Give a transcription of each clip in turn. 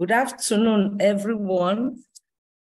Good afternoon, everyone.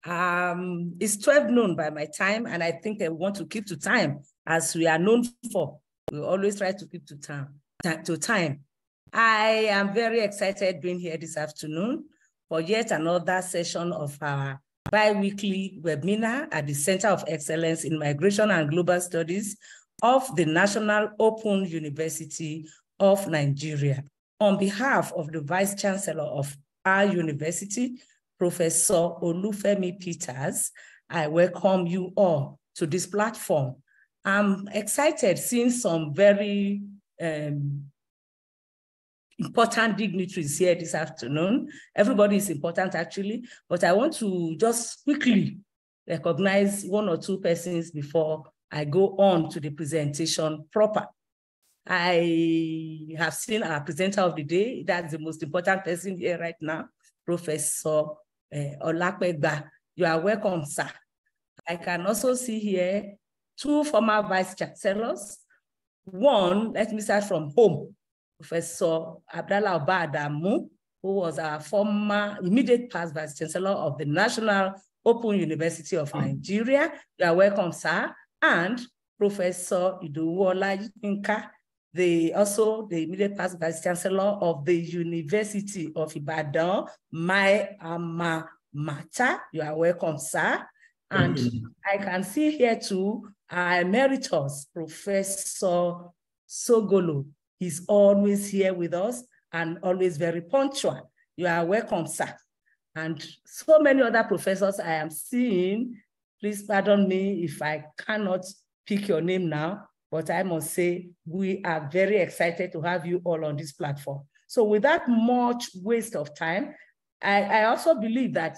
Um, it's 12 noon by my time, and I think I want to keep to time as we are known for. We always try to keep to time. To time. I am very excited being here this afternoon for yet another session of our bi-weekly webinar at the Center of Excellence in Migration and Global Studies of the National Open University of Nigeria. On behalf of the Vice Chancellor of university, Professor Olufemi Peters. I welcome you all to this platform. I'm excited seeing some very um, important dignitaries here this afternoon. Everybody is important actually, but I want to just quickly recognize one or two persons before I go on to the presentation proper. I have seen our presenter of the day. That's the most important person here right now, Professor uh, Olapegba. You are welcome, sir. I can also see here two former vice chancellors. One, let me start from home, Professor Abdalla Uba Adamu, who was our former immediate past vice chancellor of the National Open University of Nigeria. You are welcome, sir. And Professor Idowu Olayinka the also the immediate past vice chancellor of the University of Ibadan, my alma mater. You are welcome, sir. And I can see here too, our emeritus, Professor Sogolo. He's always here with us and always very punctual. You are welcome, sir. And so many other professors I am seeing. Please pardon me if I cannot pick your name now, but I must say, we are very excited to have you all on this platform. So without much waste of time, I, I also believe that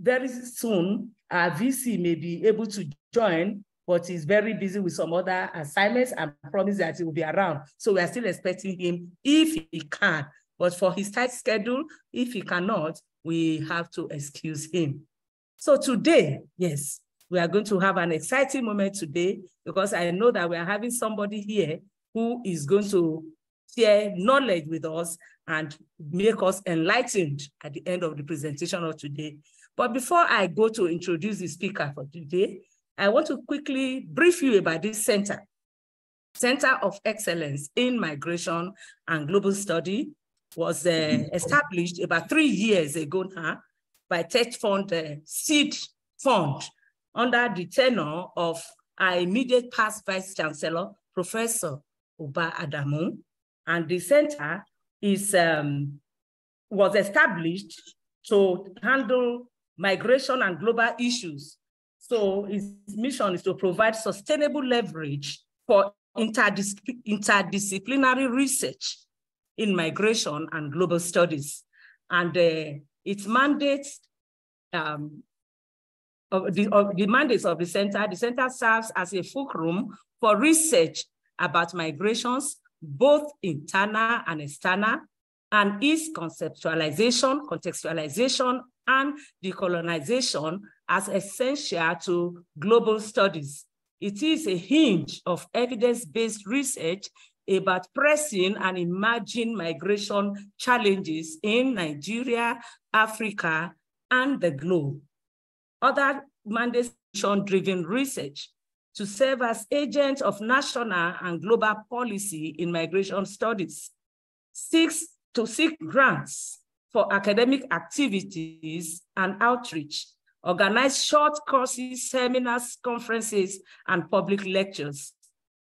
very soon our VC may be able to join, but he's very busy with some other assignments and promise that he will be around. So we are still expecting him if he can. But for his tight schedule, if he cannot, we have to excuse him. So today, yes, we are going to have an exciting moment today because I know that we are having somebody here who is going to share knowledge with us and make us enlightened at the end of the presentation of today. But before I go to introduce the speaker for today, I want to quickly brief you about this center. Center of Excellence in Migration and Global Study was uh, established about three years ago now by TETFund uh, Seed Fund under the tenure of our immediate past Vice Chancellor, Professor Uba Adamu. And the center is, um, was established to handle migration and global issues. So its mission is to provide sustainable leverage for interdis interdisciplinary research in migration and global studies. And uh, its mandate um, of the, of the mandates of the center, the center serves as a fulcrum for research about migrations, both internal and external, and its conceptualization, contextualization, and decolonization as essential to global studies. It is a hinge of evidence-based research about pressing and emerging migration challenges in Nigeria, Africa, and the globe other mandate-driven research to serve as agents of national and global policy in migration studies. Six, to seek grants for academic activities and outreach, organize short courses, seminars, conferences, and public lectures,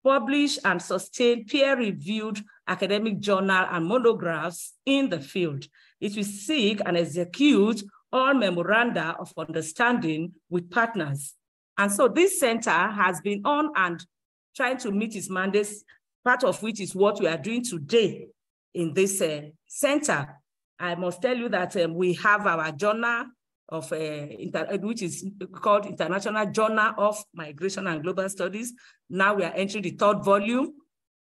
publish and sustain peer-reviewed academic journal and monographs in the field. It will seek and execute all memoranda of understanding with partners. And so this center has been on and trying to meet its mandates, part of which is what we are doing today in this uh, center. I must tell you that um, we have our journal of uh, which is called International Journal of Migration and Global Studies. Now we are entering the third volume,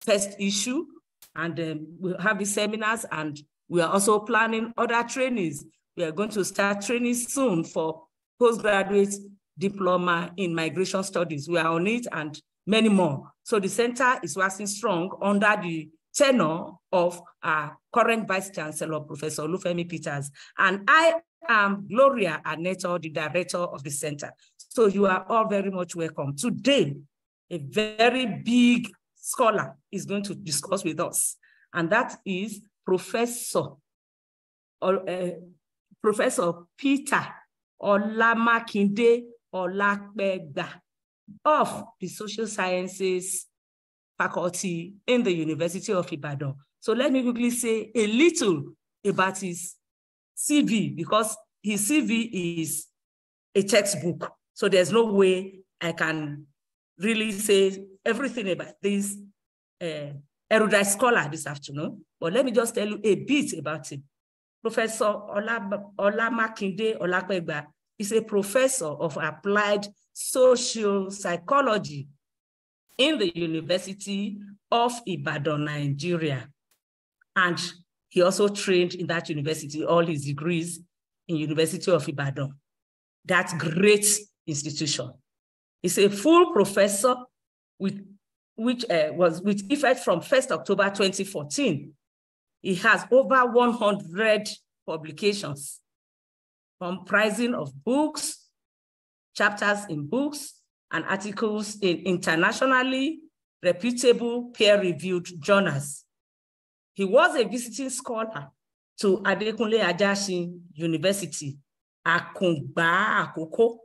first issue, and um, we'll have the seminars and we are also planning other trainings we are going to start training soon for postgraduate diploma in migration studies. We are on it and many more. So the center is working strong under the tenure of our current Vice Chancellor, Professor Olufemi Peters. And I am Gloria Aneto, the director of the center. So you are all very much welcome. Today, a very big scholar is going to discuss with us, and that is Professor, uh, Professor Peter Olamakinde Olapegba of the Social Sciences faculty in the University of Ibadan. So let me quickly say a little about his CV because his CV is a textbook. So there's no way I can really say everything about this uh, erudite scholar this afternoon. But let me just tell you a bit about him. Professor Ola, Olamakinde Olapegba is a professor of applied social psychology in the University of Ibadan, Nigeria. And he also trained in that university, all his degrees in University of Ibadan. That great institution. He's a full professor with, which uh, was with effect from 1st October 2014. He has over 100 publications comprising of books, chapters in books, and articles in internationally reputable peer-reviewed journals. He was a visiting scholar to Adekunle Ajasin University, Akungba Akoko,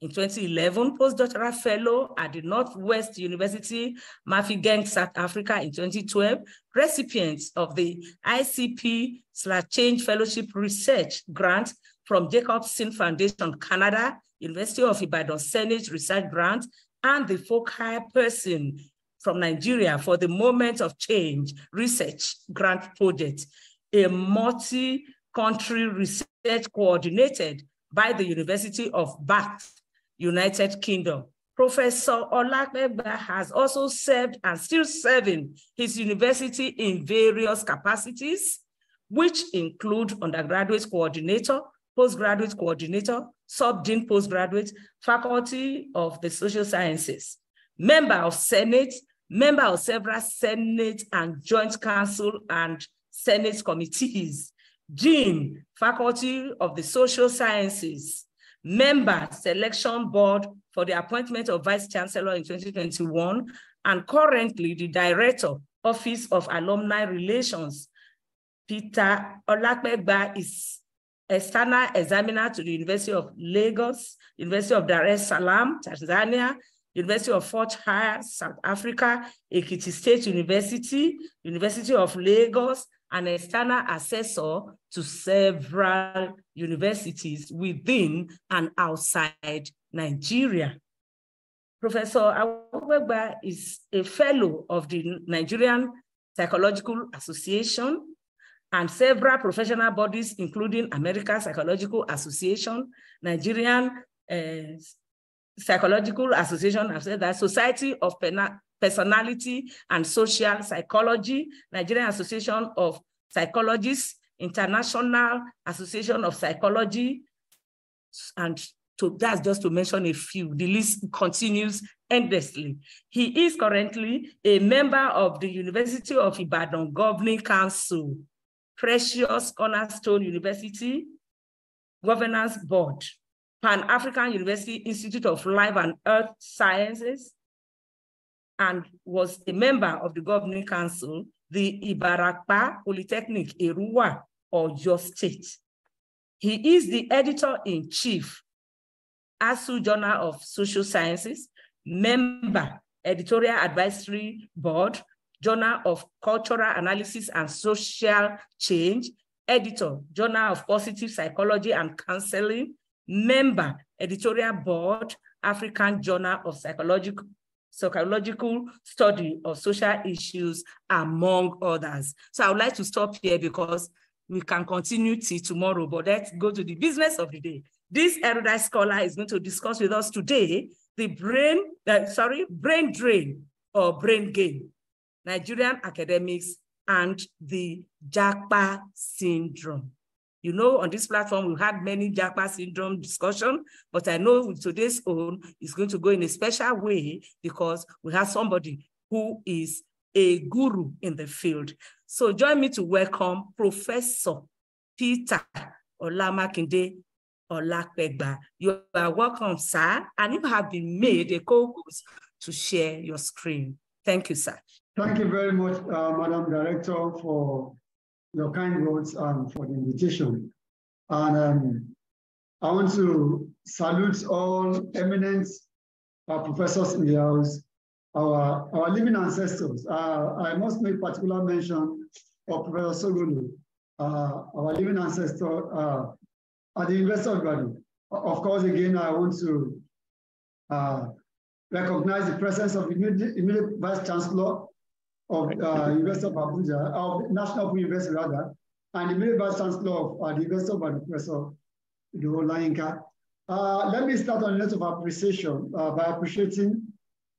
in 2011, postdoctoral fellow at the Northwest University, Mafikeng, South Africa in 2012, recipient of the ICP slash Change Fellowship Research Grant from Jacobson Foundation, Canada, University of Ibadan Senate Research Grant, and the focal person from Nigeria for the Moment of Change Research Grant Project, a multi-country research coordinated by the University of Bath, United Kingdom. Professor Olapegba has also served and still serving his university in various capacities, which include undergraduate coordinator, postgraduate coordinator, sub-dean postgraduate, faculty of the social sciences, member of Senate, member of several Senate and Joint Council and Senate committees, Dean, Faculty of the Social Sciences, member selection board for the appointment of Vice Chancellor in 2021, and currently the Director, Office of Alumni Relations. Peter Olapegba is external examiner to the University of Lagos, University of Dar es Salaam, Tanzania, University of Fort Hare, South Africa, Ekiti State University, University of Lagos, an external assessor to several universities within and outside Nigeria. Professor Awegba is a fellow of the Nigerian Psychological Association and several professional bodies, including American Psychological Association, Nigerian uh, Psychological Association, I've said that, Society of Personality and Social Psychology, Nigerian Association of Psychologists, International Association of Psychology, and to, that's just to mention a few. The list continues endlessly. He is currently a member of the University of Ibadan Governing Council, Precious Cornerstone University Governance Board, Pan-African University Institute of Life and Earth Sciences, and was a member of the governing council, the Ibarapa Polytechnic Eruwa, or your state. He is the editor-in-chief, ASUU Journal of Social Sciences, member, editorial advisory board, Journal of Cultural Analysis and Social Change, editor, Journal of Positive Psychology and Counseling, member, editorial board, African Journal of Psychological, Psychological Study of Social Issues, among others. So I would like to stop here because we can continue till tomorrow, but let's go to the business of the day. This erudite scholar is going to discuss with us today the brain, uh, sorry, brain drain or brain gain, Nigerian academics and the JAPA syndrome. You know, on this platform, we had many JAPA syndrome discussion, but I know today's own is going to go in a special way because we have somebody who is a guru in the field. So join me to welcome Professor Peter Olamakinde Olapegba. You are welcome, sir, and you have been made a co-host to share your screen. Thank you, sir. Thank you very much, uh, Madam Director, for your kind words and for the invitation. And um, I want to salute all eminent uh, professors in the house, our, our living ancestors. Uh, I must make particular mention of Professor Sogolo, uh, our living ancestor uh, at the University of Ibadan. Of course, again, I want to uh, recognize the presence of immediate, immediate Vice Chancellor of uh, University of Abuja, of National Open University rather, and immediate Vice Chancellor of uh, the University of Ibadan, Professor Idowu uh, let me start on a note of appreciation uh, by appreciating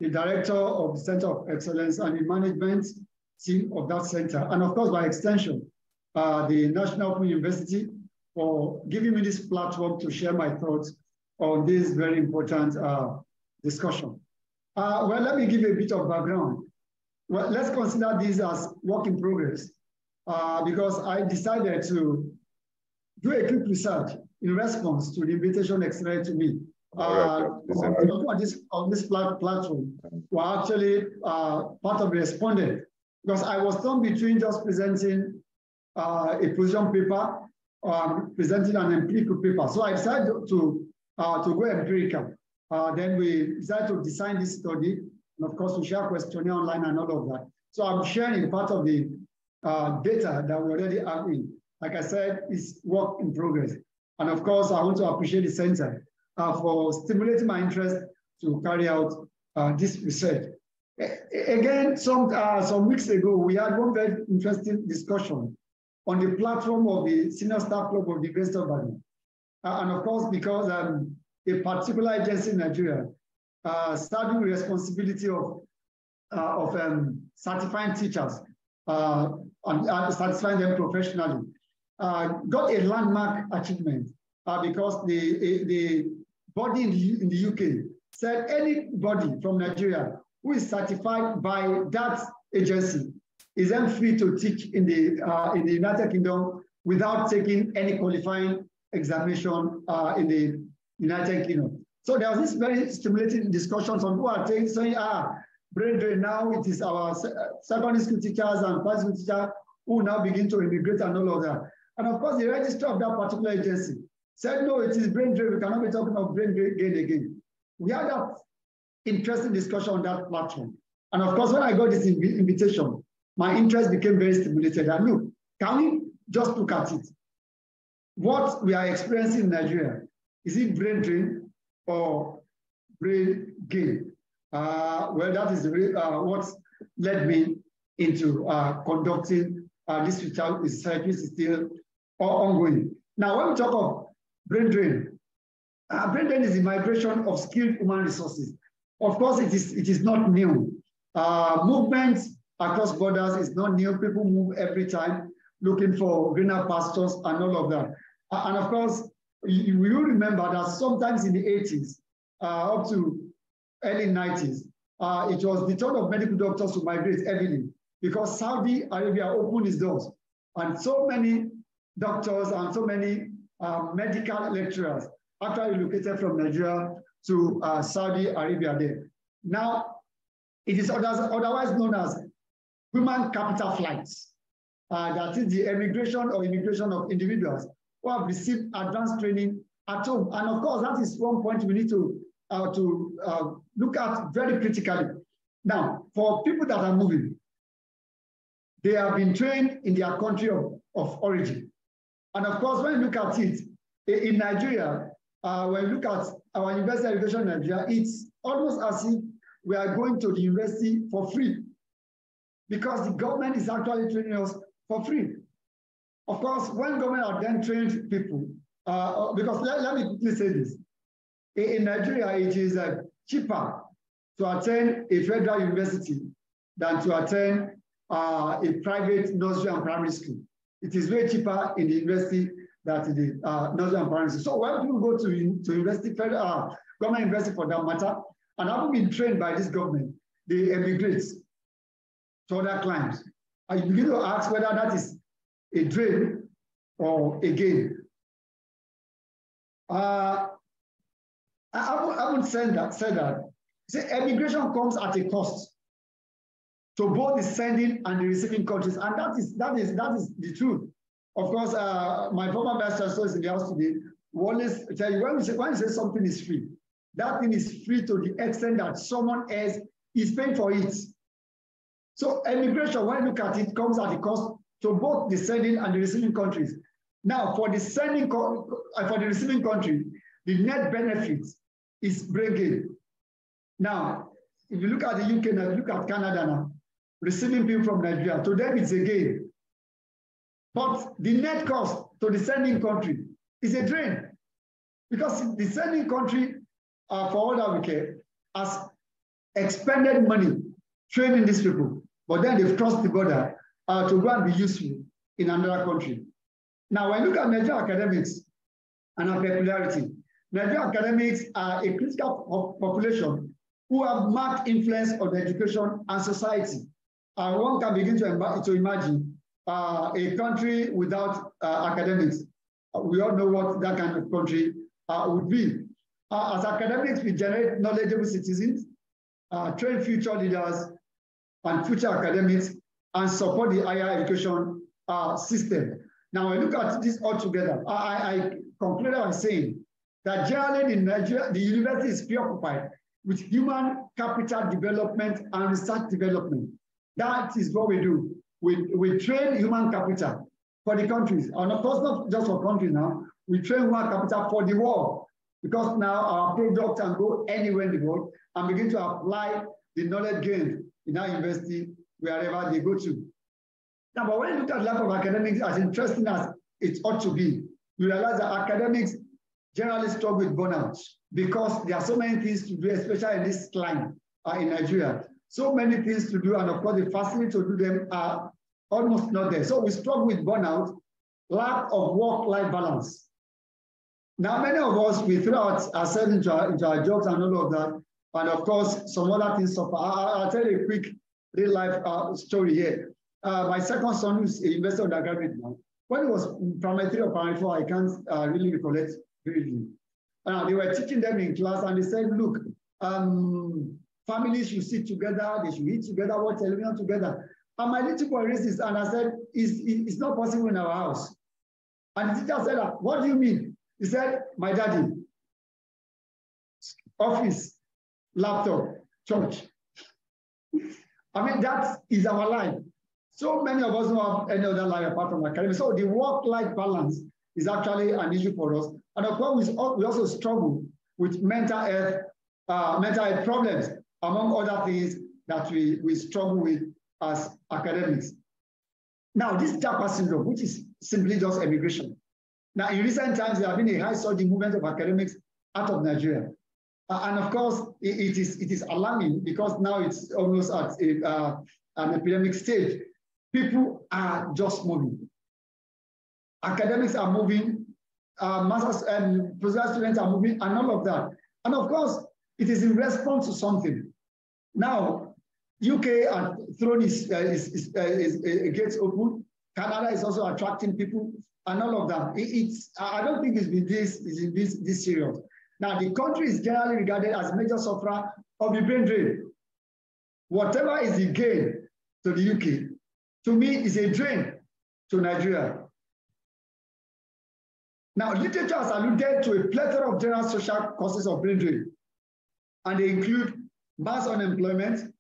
the director of the Center of Excellence and the management team of that center, and of course, by extension, uh, the National Open University for giving me this platform to share my thoughts on this very important uh, discussion. Uh, well, let me give you a bit of background. Well, let's consider this as work in progress uh, because I decided to do a quick research in response to the invitation extended to me. Uh, on, this, on this platform were actually uh, part of the respondent because I was torn between just presenting uh, a position paper um, presenting an empirical paper. So I decided to, uh, to go empirical. Uh, then we decided to design this study. And of course, we share questionnaire online and all of that. So I'm sharing part of the uh, data that we already have in. Like I said, it's work in progress. And of course, I want to appreciate the center uh, for stimulating my interest to carry out uh, this research. Again, some, uh, some weeks ago, we had one very interesting discussion on the platform of the Senior Staff Club of the University of Ibadan. Uh, and of course, because um, a particular agency in Nigeria uh, starting responsibility of, uh, of um, certifying teachers uh, and uh, satisfying them professionally, uh, got a landmark achievement uh, because the, the body in the, in the UK said anybody from Nigeria who is certified by that agency is then free to teach in the, uh, in the United Kingdom without taking any qualifying examination uh, in the United Kingdom. So there was this very stimulating discussions on who are saying, saying ah, brain drain now, it is our secondary school teachers and primary school teachers who now begin to immigrate and all of that. And of course, the registrar of that particular agency said, no, it is brain drain. We cannot be talking of brain drain again. We had that interesting discussion on that platform. And of course, when I got this invitation, my interest became very stimulated. And look, can we just look at it? What we are experiencing in Nigeria, is it brain drain or brain gain? Uh, well, that is uh, what led me into uh, conducting this research, research is still ongoing. Now, when we talk of brain drain, brain drain is the migration of skilled human resources. Of course, it is, it is not new. Movement across borders is not new. People move every time looking for greener pastures and all of that. And of course, you will remember that sometimes in the 80s, uh, up to early 90s, uh, it was the turn of medical doctors to migrate heavily because Saudi Arabia opened its doors. And so many doctors and so many uh, medical lecturers actually relocated from Nigeria to uh, Saudi Arabia there. Now, it is otherwise known as human capital flights. Uh, that is the emigration or immigration of individuals who have received advanced training at home. And of course, that is one point we need to, uh, to uh, look at very critically. Now, for people that are moving, they have been trained in their country of, of origin. And of course, when you look at it, in Nigeria, uh, when you look at our university education in Nigeria, it's almost as if we are going to the university for free because the government is actually training us for free. Of course, when government are then trained people, uh, because let, let, me quickly say this. In, in Nigeria, it is uh, cheaper to attend a federal university than to attend uh, a private nursery and primary school. It is way cheaper in the university than the uh, nursery and primary school. So when people go to, to university, federal, uh, government university for that matter, and haven't been trained by this government, they emigrate to other. And you begin to ask whether that is a drain or a gain. Uh, I haven't, I haven't said that. Said that. Say immigration comes at a cost to both the sending and the receiving countries, and that is that is that is the truth. Of course, uh, my former vice chancellor is in the house today. We always tell you when we say when you say something is free, that thing is free to the extent that someone else is paying for it. So immigration, when you look at it, comes at a cost to both the sending and the receiving countries. Now, for the sending uh, for the receiving country, the net benefit is bringing. Now, if you look at the UK now, look at Canada now, receiving people from Nigeria, to them it's a gain. But the net cost to the sending country is a drain because the sending country, uh, for all that we care, has expended money training these people, but then they've crossed the border uh, to go and be useful in another country. Now, when you look at Nigerian academics and our popularity, Nigerian academics are a critical population who have marked influence on education and society. And one can begin to, to imagine uh, a country without uh, academics. We all know what that kind of country uh, would be. Uh, as academics, we generate knowledgeable citizens, uh, train future leaders and future academics, and support the higher education uh, system. Now, I look at this all together, I, I concluded by saying that generally in Nigeria, the university is preoccupied with human capital development and research development. That is what we do. We, we train human capital for the countries. And of course, not just for countries now, we train human capital for the world. Because now our product can go anywhere in the world and begin to apply the knowledge gained in our university wherever they go to. Now, but when you look at lack of academics, as interesting as it ought to be, you realize that academics generally struggle with burnout because there are so many things to do, especially in this climate uh, in Nigeria. So many things to do, and of course, the facility to do them are almost not there. So we struggle with burnout, lack of work-life balance. Now, many of us, we throw ourselves into our, into our jobs and all of that. And of course, some other things suffer. I, will tell you a quick real life uh, story here. Uh, my second son, is a university undergraduate now, when it was primary three or primary four, I can't uh, really recollect vividly. Uh, they were teaching them in class and they said, look, um, families should sit together, they should eat together, watch television together. And my little boy raised his and I said, it's, it's not possible in our house. And the teacher said, what do you mean? He said, my daddy, office, laptop, church. I mean, that is our life. So many of us don't have any other life apart from academics. So the work-life balance is actually an issue for us. And of course, we also struggle with mental health, uh, mental health problems, among other things that we, we struggle with as academics. Now, this Japa syndrome, which is simply just emigration. Now, in recent times, there have been a high surging movement of academics out of Nigeria. Uh, and of course, it, is, it is alarming because now it's almost at a, uh, an epidemic stage. People are just moving. Academics are moving, uh, masters and postgraduate students are moving, and all of that. And of course, it is in response to something. Now, UK has thrown its, uh, its, its, uh, its gates open. Canada is also attracting people and all of that. It, it's I don't think it's been this is this this serious. Now the country is generally regarded as major sufferer of the brain drain. Whatever is the gain to the UK, to me is a drain to Nigeria. Now, literature has alluded to a plethora of general social causes of brain drain, and they include mass unemployment,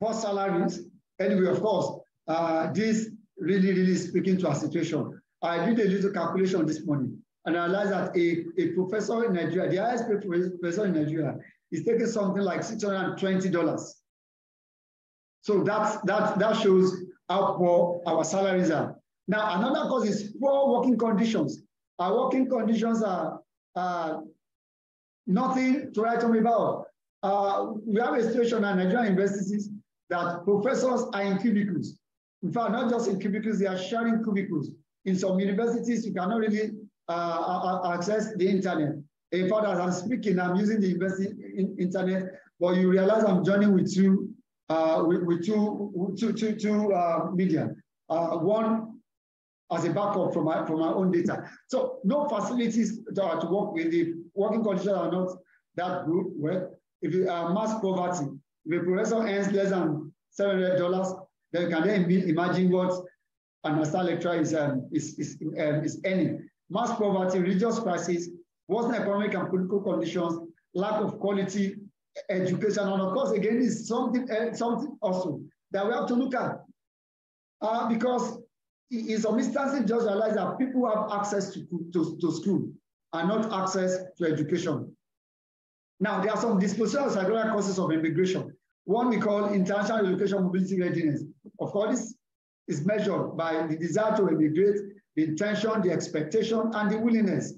poor salaries. Anyway, of course, uh, this really, really speaking to our situation. I did a little calculation this morning and I realized that a, a professor in Nigeria, the highest paid professor in Nigeria, is taking something like $620. So that's, that, that shows how poor our salaries are. Now, another cause is poor working conditions. Our working conditions are uh, nothing to write home about. Uh, we have a situation at Nigerian universities that professors are in cubicles. In fact, not just in cubicles, they are sharing cubicles. In some universities, you cannot really uh, access the internet. In fact, as I'm speaking, I'm using the university in internet, but you realize I'm joining with you uh, with, with two, two, two, two uh, media. Uh, one as a backup from my, from my own data. So no facilities to, uh, to work with. The working conditions are not that good. Well, if you are mass poverty, if a professor earns less than $700, then you can then imagine what an assistant lecturer is, um, is, is, um, is earning. Mass poverty, religious crisis, worsening economic and political conditions, lack of quality education, and of course, again, is something, uh, something also that we have to look at. Uh, because in some instances, just realize that people have access to, to, to school and not access to education. Now, there are some dispositional psychological causes of immigration. One we call international education mobility readiness. Of course, this is measured by the desire to immigrate, the intention, the expectation, and the willingness.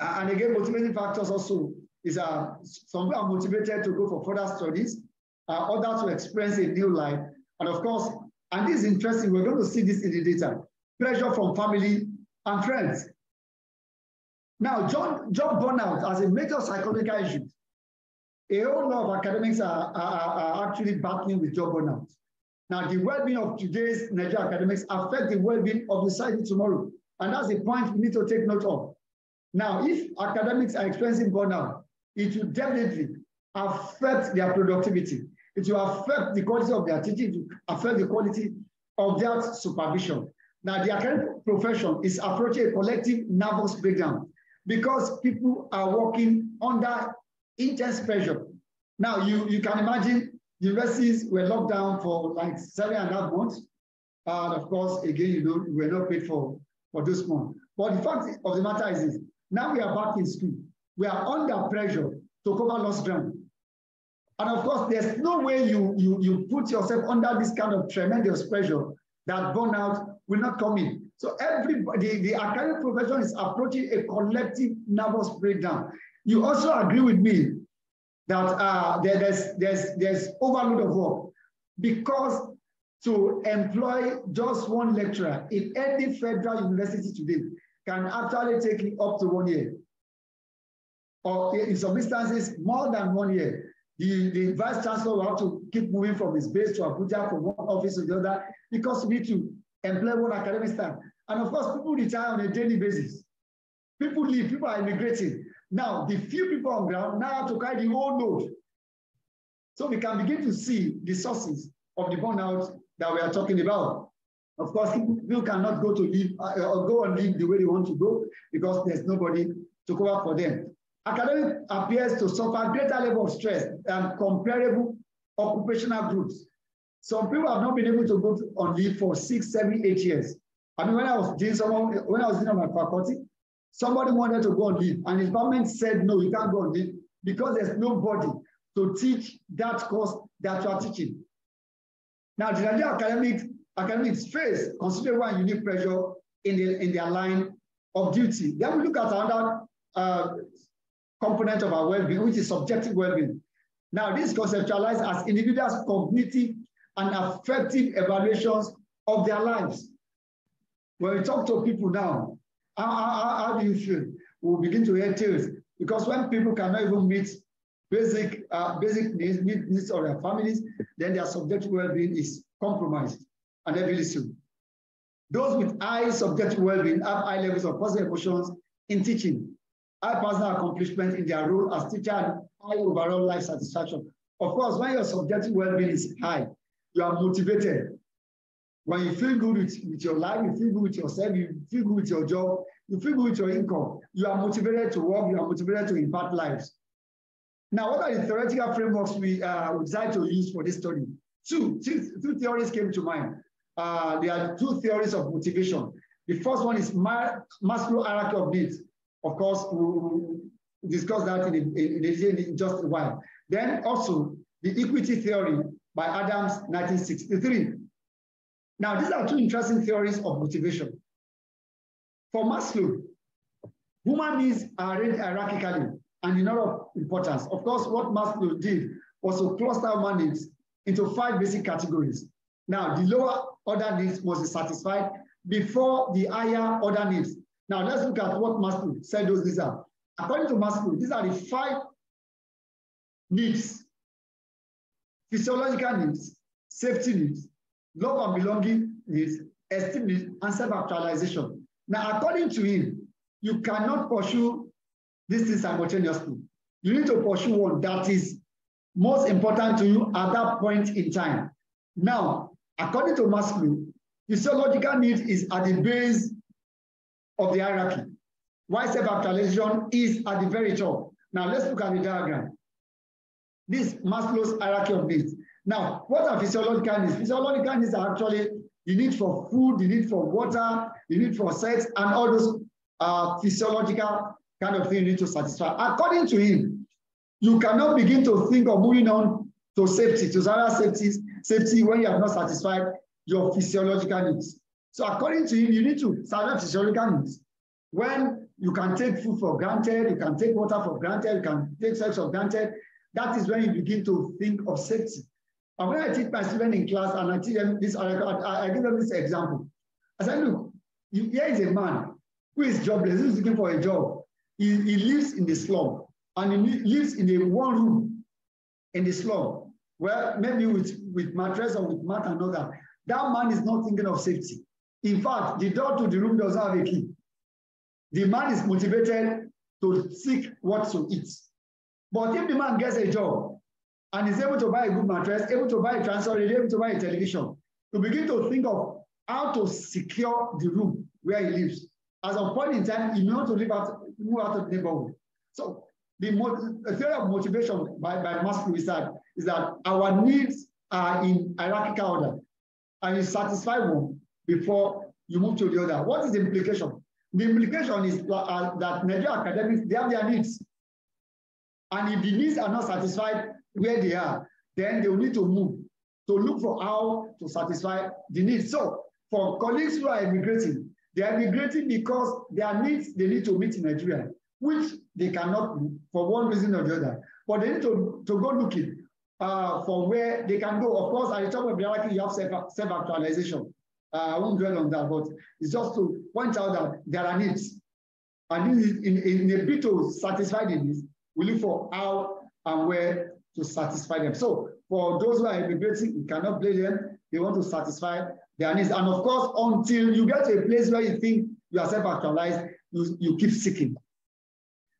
And again, motivating factors also is uh, some are motivated to go for further studies, uh, others to experience a new life. And of course, and this is interesting, we're going to see this in the data, pressure from family and friends. Now, job, job burnout as a major psychological issue a whole lot of academics are, are, are actually battling with job burnout. Now, the well-being of today's Nigerian academics affect the well-being of the society tomorrow. And that's a point we need to take note of. Now, if academics are experiencing burnout, it will definitely affect their productivity. It will affect the quality of their teaching, it will affect the quality of their supervision. Now, the academic profession is approaching a collective nervous breakdown because people are working under intense pressure. Now, you, you can imagine universities were locked down for like seven and a half months. And of course, again, you know, we were not paid for, for those months. But the fact of the matter is, this, now we are back in school. We are under pressure to cover lost ground. And of course, there's no way you, you, you put yourself under this kind of tremendous pressure that burnout will not come in. So everybody, the academic profession is approaching a collective nervous breakdown. You also agree with me that uh, there, there's, there's, there's overload of work because to employ just one lecturer in any federal university today can actually take up to one year. Or in some instances, more than one year. The, the vice chancellor will have to keep moving from his base to Abuja from one office to the other because we need to employ one academic staff. And of course, people retire on a daily basis. People leave, people are immigrating. Now, the few people on ground now have to carry the whole load. So we can begin to see the sources of the burnout that we are talking about. Of course, people cannot go to leave uh, or go and live the way they want to go because there's nobody to cover for them. Academic appears to suffer greater level of stress than comparable occupational groups. Some people have not been able to go on leave for six, seven, eight years. I mean, when I was doing someone, when I was in my faculty, Somebody wanted to go on leave, and his government said, no, you can't go on leave because there's nobody to teach that course that you are teaching. Now, the Nigerian academic, academics face considerable and unique pressure in, the, in their line of duty. Then we look at another uh, component of our well-being, which is subjective well-being. Now, this is conceptualized as individuals' cognitive and affective evaluations of their lives. When we talk to people now, how, how, how do you feel? We'll begin to hear tales because when people cannot even meet basic uh, basic needs, needs of their families, then their subjective well-being is compromised and heavily so. Those with high subjective well-being have high levels of positive emotions in teaching, high personal accomplishment in their role as teacher, and high overall life satisfaction. Of course, when your subjective well-being is high, you are motivated when you feel good with, with your life, you feel good with yourself, you feel good with your job, you feel good with your income, you are motivated to work, you are motivated to impact lives. Now, what are the theoretical frameworks we, uh, decided to use for this study? Two, two, two theories came to mind. Uh, there are two theories of motivation. The first one is Maslow hierarchy of needs. Of course, we'll discuss that in, in, in, in just a while. Then also the equity theory by Adams, 1963. Now, these are two interesting theories of motivation. For Maslow, human needs are arranged hierarchically and in order of importance. Of course, what Maslow did was to cluster human needs into five basic categories. Now, the lower order needs must be satisfied before the higher order needs. Now, let's look at what Maslow said those these are. According to Maslow, these are the five needs physiological needs, safety needs, love and belonging is esteem and self-actualization. Now, according to him, you cannot pursue these things simultaneously. You need to pursue one that is most important to you at that point in time. Now, according to Maslow, physiological need is at the base of the hierarchy, while self-actualization is at the very top. Now, let's look at the diagram. This Maslow's hierarchy of needs. Now, what are physiological needs? Physiological needs are actually the need for food, the need for water, the need for sex, and all those uh, physiological kind of thing you need to satisfy. According to him, you cannot begin to think of moving on to safety, to other safety, safety when you have not satisfied your physiological needs. So according to him, you need to satisfy physiological needs. When you can take food for granted, you can take water for granted, you can take sex for granted, that is when you begin to think of safety. And when I teach my students in class and I teach them this, I, I, give them this example. I said, look, here is a man who is jobless, who is looking for a job. He, he lives in the slum and he lives in a one room in the slum, where maybe with, with mattress or with mat and that. That man is not thinking of safety. In fact, the door to the room doesn't have a key. The man is motivated to seek what to eat. But if the man gets a job and is able to buy a good mattress, able to buy a transfer, able to buy a television, to begin to think of how to secure the room where he lives. As a point in time, he may want to live out, move out of the neighborhood. So the, the theory of motivation by, by Maslow is that, is that our needs are in hierarchical order and you satisfy one before you move to the other. What is the implication? The implication is uh, that Nigerian academics, they have their needs. And if the needs are not satisfied where they are, then they will need to move to look for how to satisfy the needs. So for colleagues who are immigrating, they are immigrating because their needs they need to meet in Nigeria, which they cannot for one reason or the other. But they need to, to go looking uh, for where they can go. Of course, at the top of the hierarchy, you have self-actualization. Uh, I won't dwell on that, but it's just to point out that there are needs. And in, in, in a bit to satisfy the needs, we look for how and where to satisfy them. So for those who are immigrating, you cannot blame them. They want to satisfy their needs. And of course, until you get to a place where you think you are self-actualized, you, you keep seeking.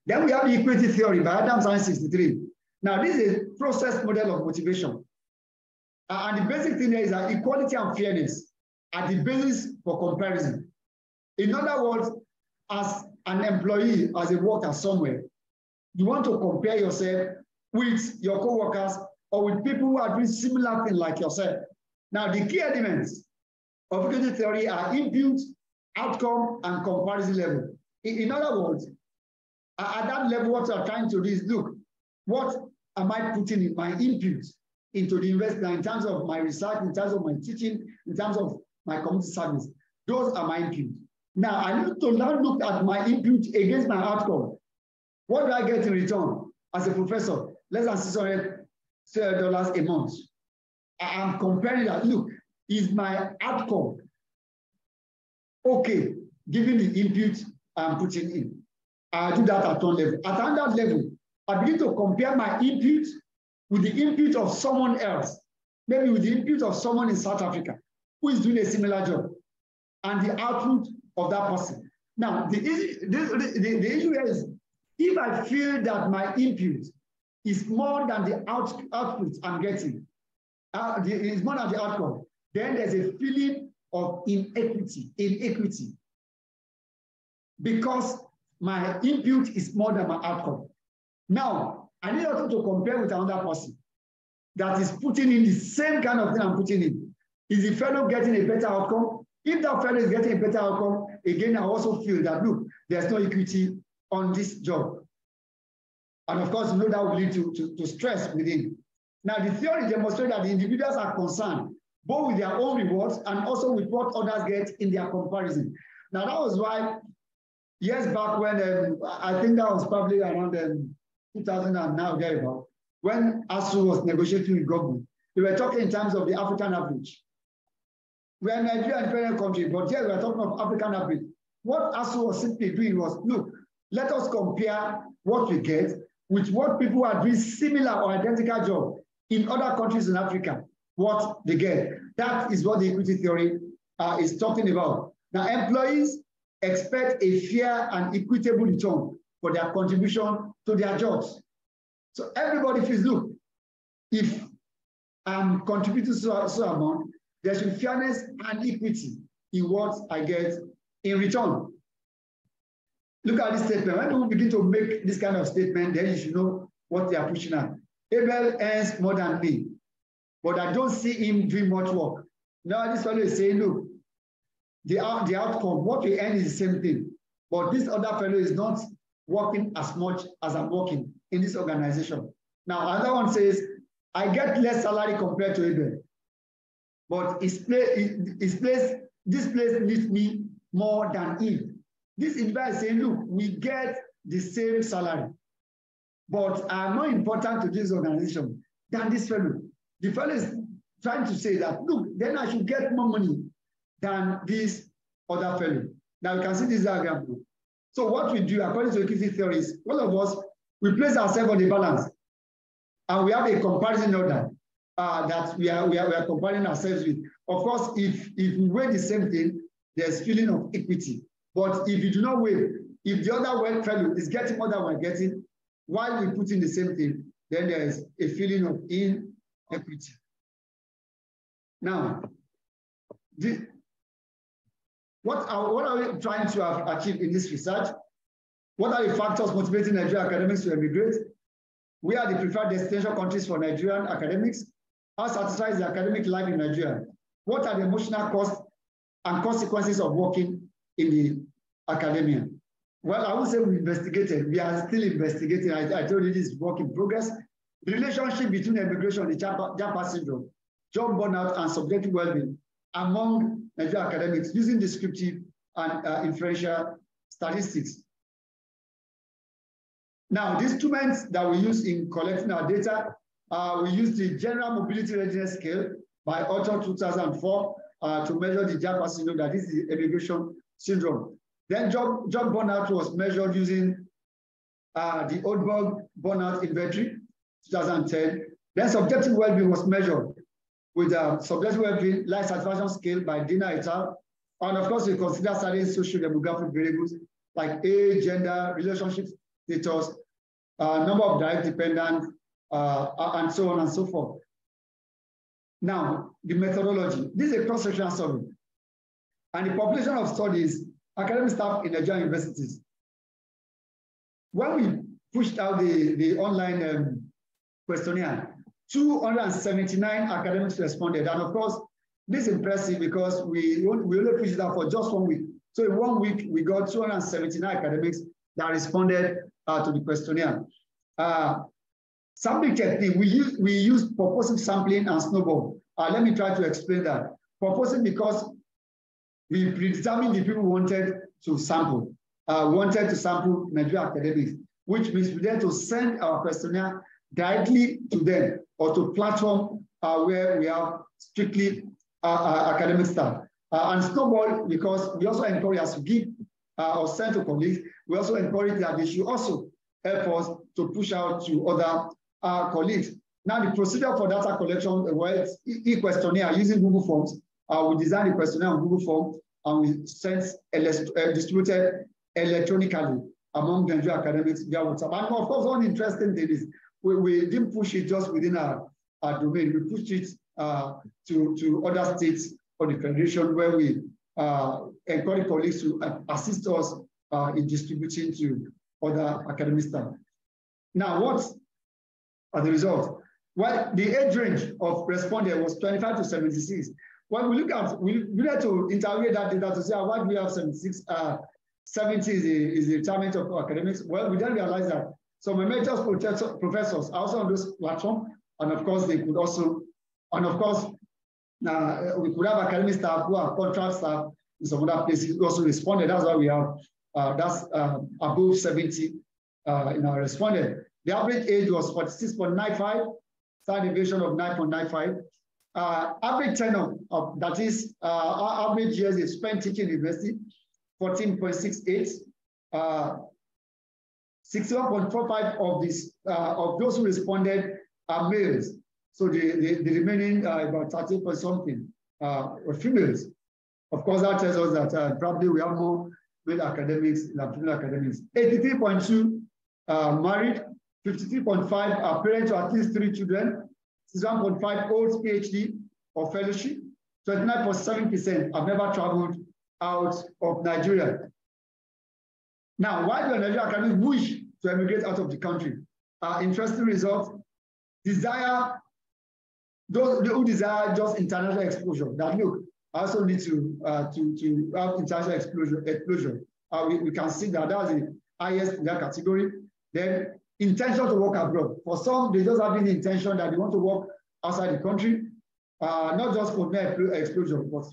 Then we have the equity theory by Adam Smith 63. Now, this is a process model of motivation. Uh, and the basic thing is that equality and fairness are the basis for comparison. In other words, as an employee, as a worker somewhere, you want to compare yourself with your co-workers or with people who are doing similar things like yourself. Now, the key elements of equity theory are input, outcome, and comparison level. In, in other words, at that level, what you're trying to do is look, what am I putting in my input into the investment in terms of my research, in terms of my teaching, in terms of my community service? Those are my input. Now, I need to now look at my input against my outcome. What do I get in return as a professor? Less than $600 a month. I am comparing that. Look, is my outcome okay, given the input I'm putting in? I do that at one level. At another level, I begin to compare my input with the input of someone else, maybe with the input of someone in South Africa who is doing a similar job, and the output of that person. Now, the, the, the, the issue is if I feel that my input is more than the out, output I'm getting, uh, more than the outcome, then there's a feeling of inequity, inequity. Because my input is more than my outcome. Now, I need also to compare with another person that is putting in the same kind of thing I'm putting in. Is the fellow getting a better outcome? If that fellow is getting a better outcome, again, I also feel that, look, there's no equity on this job. And of course, you know that will lead to, to, to stress within. Now, the theory demonstrates that the individuals are concerned both with their own rewards and also with what others get in their comparison. Now, that was why years back when, um, I think that was probably around um, 2000 and now, thereabout, when ASUU was negotiating with government, they were talking in terms of the African average. We are Nigeria and country, but here we are talking of African average. What ASUU was simply doing was, look, let us compare what we get with what people are doing similar or identical job in other countries in Africa, what they get. That is what the equity theory uh, is talking about. Now, employees expect a fair and equitable return for their contribution to their jobs. So everybody feels, look, if I'm contributing so, so amount, there should be fairness and equity in what I get in return. Look at this statement. When people begin to make this kind of statement, then you should know what they are pushing at. Abel earns more than me, but I don't see him doing much work. Now this fellow is saying, look, the, the outcome, what we earn is the same thing, but this other fellow is not working as much as I'm working in this organization. Now, another one says, I get less salary compared to Abel, but his place, his place, this place needs me more than him. This individual is saying, look, we get the same salary, but I'm more important to this organization than this fellow. The fellow is trying to say that, look, then I should get more money than this other fellow. Now you can see this diagram. So what we do, according to equity theories, all of us, we place ourselves on the balance. And we have a comparison order uh, that we are, we, are, we are comparing ourselves with. Of course, if, if we weigh the same thing, there's feeling of equity. But if you do not weigh, if the other fellow is getting more than we're getting, while we put in the same thing, then there's a feeling of inequity. Now, the, what are, what are we trying to achieve in this research? What are the factors motivating Nigerian academics to emigrate? We are the preferred destination countries for Nigerian academics. How satisfies the academic life in Nigeria? What are the emotional costs and consequences of working in the academia? Well, I would say we investigated. We are still investigating. I, I told you this is work in progress. The relationship between immigration and the syndrome, job burnout, and subjective well-being among Nigerian academics using descriptive and uh, inferential statistics. Now, the instruments that we use in collecting our data, uh, we use the General Mobility Readiness Scale by author 2004 uh, to measure the JAPA syndrome, that is the immigration syndrome. Then job, job burnout was measured using uh, the Oldenburg burnout inventory, 2010. Then subjective well-being was measured with a subjective well-being life satisfaction scale by Diener et al. And of course, we consider certain social demographic variables like age, gender, relationship status, uh, number of direct dependents, uh, and so on and so forth. Now, the methodology. This is a cross-sectional survey. And the population of studies, academic staff in Nigerian universities. When we pushed out the, the online um, questionnaire, 279 academics responded. And of course, this is impressive because we, we only pushed it out for just one week. So in one week, we got 279 academics that responded uh, to the questionnaire. Uh, sampling technique, we use, we use purposive sampling and snowball. Uh, let me try to explain that. Purposive because we predetermined the people wanted to sample, uh, wanted to sample Nigerian academics, which means we had to send our questionnaire directly to them or to platform uh, where we have strictly uh, uh academic staff. Uh, and Snowball, because we also encourage us to give uh, or send to colleagues, we also encourage that they should also help us to push out to other colleagues. Now, the procedure for data collection, well, e-questionnaire using Google Forms, uh, we design the questionnaire on Google Form and we send uh, distributed electronically among the Nigerian academics via WhatsApp. And of course, one interesting thing is we, we didn't push it just within our, our domain. We pushed it uh, to, to other states of the Federation where we uh, encourage colleagues to assist us uh, in distributing to other academic staff. Now, what are the results? Well, the age range of respondents was 25 to 76. When we look at, we, we had to interrogate that data to say, why do we have 76, uh, 70 is the, is the retirement of academics? Well, we then realized that some emeritus professors are also on this platform, and of course, they could also, and of course, uh, we could have academic staff who are contract staff in some other places also responded. That's why we have, uh, that's uh, above 70 uh, in our respondent. The average age was 46.95, standard deviation of 9.95. Uh, average tenure of that is uh, average years is spent teaching university, 14.68. Uh, 61.45 of this uh, of those who responded are males. So the, the, the remaining uh, about 30 point something uh, were females. Of course, that tells us that uh, probably we have more male academics than female academics. 83.2 uh, married, 53.5 are parents to at least three children, 61.5 holds PhD or fellowship, 29.7% have never traveled out of Nigeria. Now, why do Nigerian academics wish to emigrate out of the country? Uh, interesting result, desire, those who desire just international exposure, that look, I also need to, uh, to, to have international exposure. exposure. Uh, we, we can see that that's the highest in that category. Then intention to work abroad. For some, they just have the intention that they want to work outside the country, uh, not just for mere exposure, but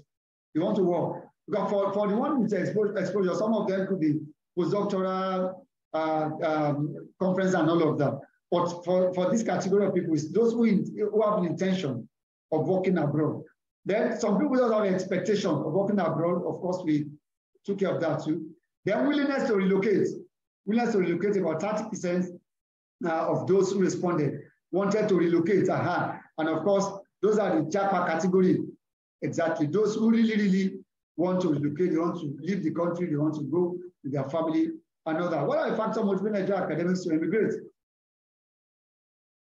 they want to work. Because for, for the one with exposure, some of them could be postdoctoral uh, um, conference and all of that. But for, for this category of people, it's those who, in, who have an intention of working abroad. Then some people don't have an expectation of working abroad. Of course, we took care of that too. Then willingness to relocate. Willingness to relocate, about 30% uh, of those who responded wanted to relocate. Uh-huh. And of course, those are the JAPA category. Exactly. Those who really, really want to relocate, they want to leave the country, they want to go with their family and all. What are the factors motivating Nigerian academics to immigrate?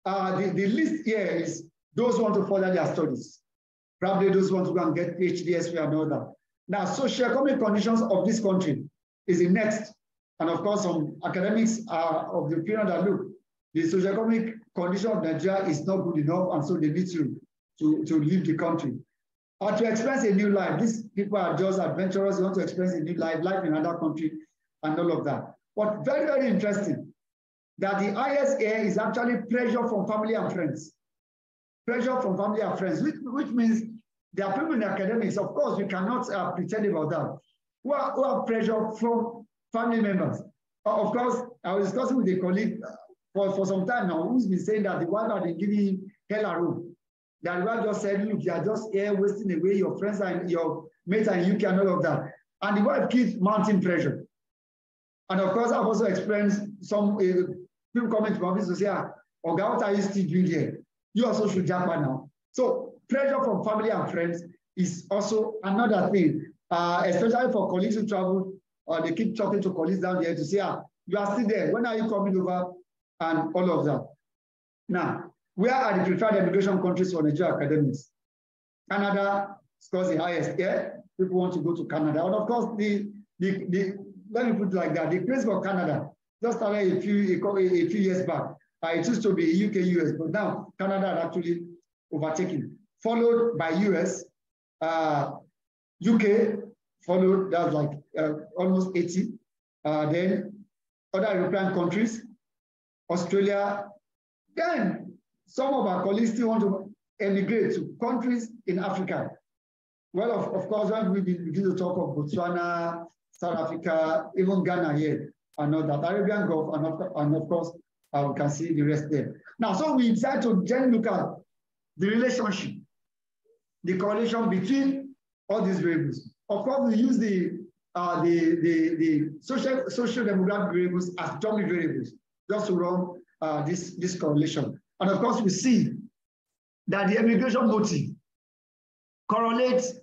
Uh, the, the list here is those who want to further their studies. Probably those who want to go and get PhD, SV and all that. Now, socio-economic conditions of this country is the next. And of course, some academics are of the opinion that, look, the socio-economic condition of Nigeria is not good enough, and so they need to, to, to leave the country. Or to experience a new life. These people are just adventurous, they want to experience a new life, life in another country, and all of that. But very, very interesting that the ISA is actually pressure from family and friends. Pressure from family and friends, which, which means there are people in academics, of course, we cannot uh, pretend about that, who are, pressure from family members. Uh, of course, I was discussing with a colleague for, for some time now who's been saying that the wife had been giving him hell a room. That wife just said, look, you are just here wasting away your friends and your mates and you and all of that. And the wife keeps mounting pressure. And of course, I've also experienced some uh, people coming to my office to say, ah, Oga, what are you still doing here? You also should jump now. So pressure from family and friends is also another thing, uh, especially for colleagues who travel, or they keep talking to colleagues down there to say, ah, you are still there. When are you coming over? And all of that. Now, where are the preferred immigration countries for Nigeria academics? Canada scores the highest here. People want to go to Canada. And of course, the, the, the let me put it like that. The craze for Canada just started a few, a, a few years back. Uh, it used to be UK, US, but now Canada had actually overtaken, followed by US, uh, UK, followed, that's like uh, almost 80. Uh, then other European countries, Australia. Then some of our colleagues still want to emigrate to countries in Africa. Well, of, of course, when we begin to talk of Botswana, South Africa, even Ghana here, and all that, Arabian Gulf, and of, and of course, uh, we can see the rest there. Now, so we decided to then look at the relationship, the correlation between all these variables. Of course, we use the uh, the, the, the social, social demographic variables as dummy variables, just to run uh, this, this correlation. And of course, we see that the immigration motive correlates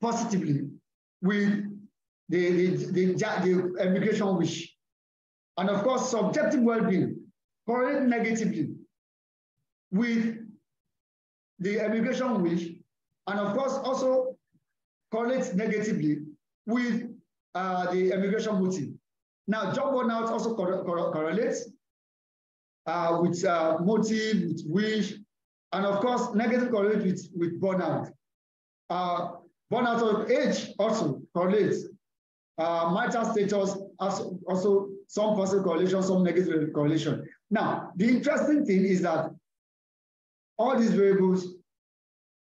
positively with the, the, the, the immigration wish. And of course, subjective well-being correlates negatively with the immigration wish, and of course also correlates negatively with uh, the immigration motive. Now, job burnout also cor cor correlates uh, with uh, motive, with wish, and of course, negative correlates with, with burnout. Uh, burnout of age also correlates uh, marital status also, also some positive correlation, some negative correlation. Now, the interesting thing is that all these variables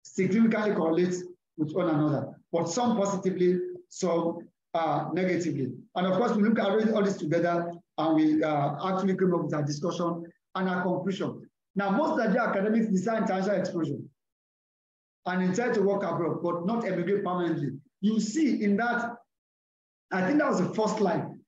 significantly correlate with one another, but some positively, some uh, negatively. And of course, we look at all this together and we uh, actually came up with our discussion and our conclusion. Now, most Nigerian academics design international exposure and intend to work abroad, but not emigrate permanently. You see in that I think that was the first line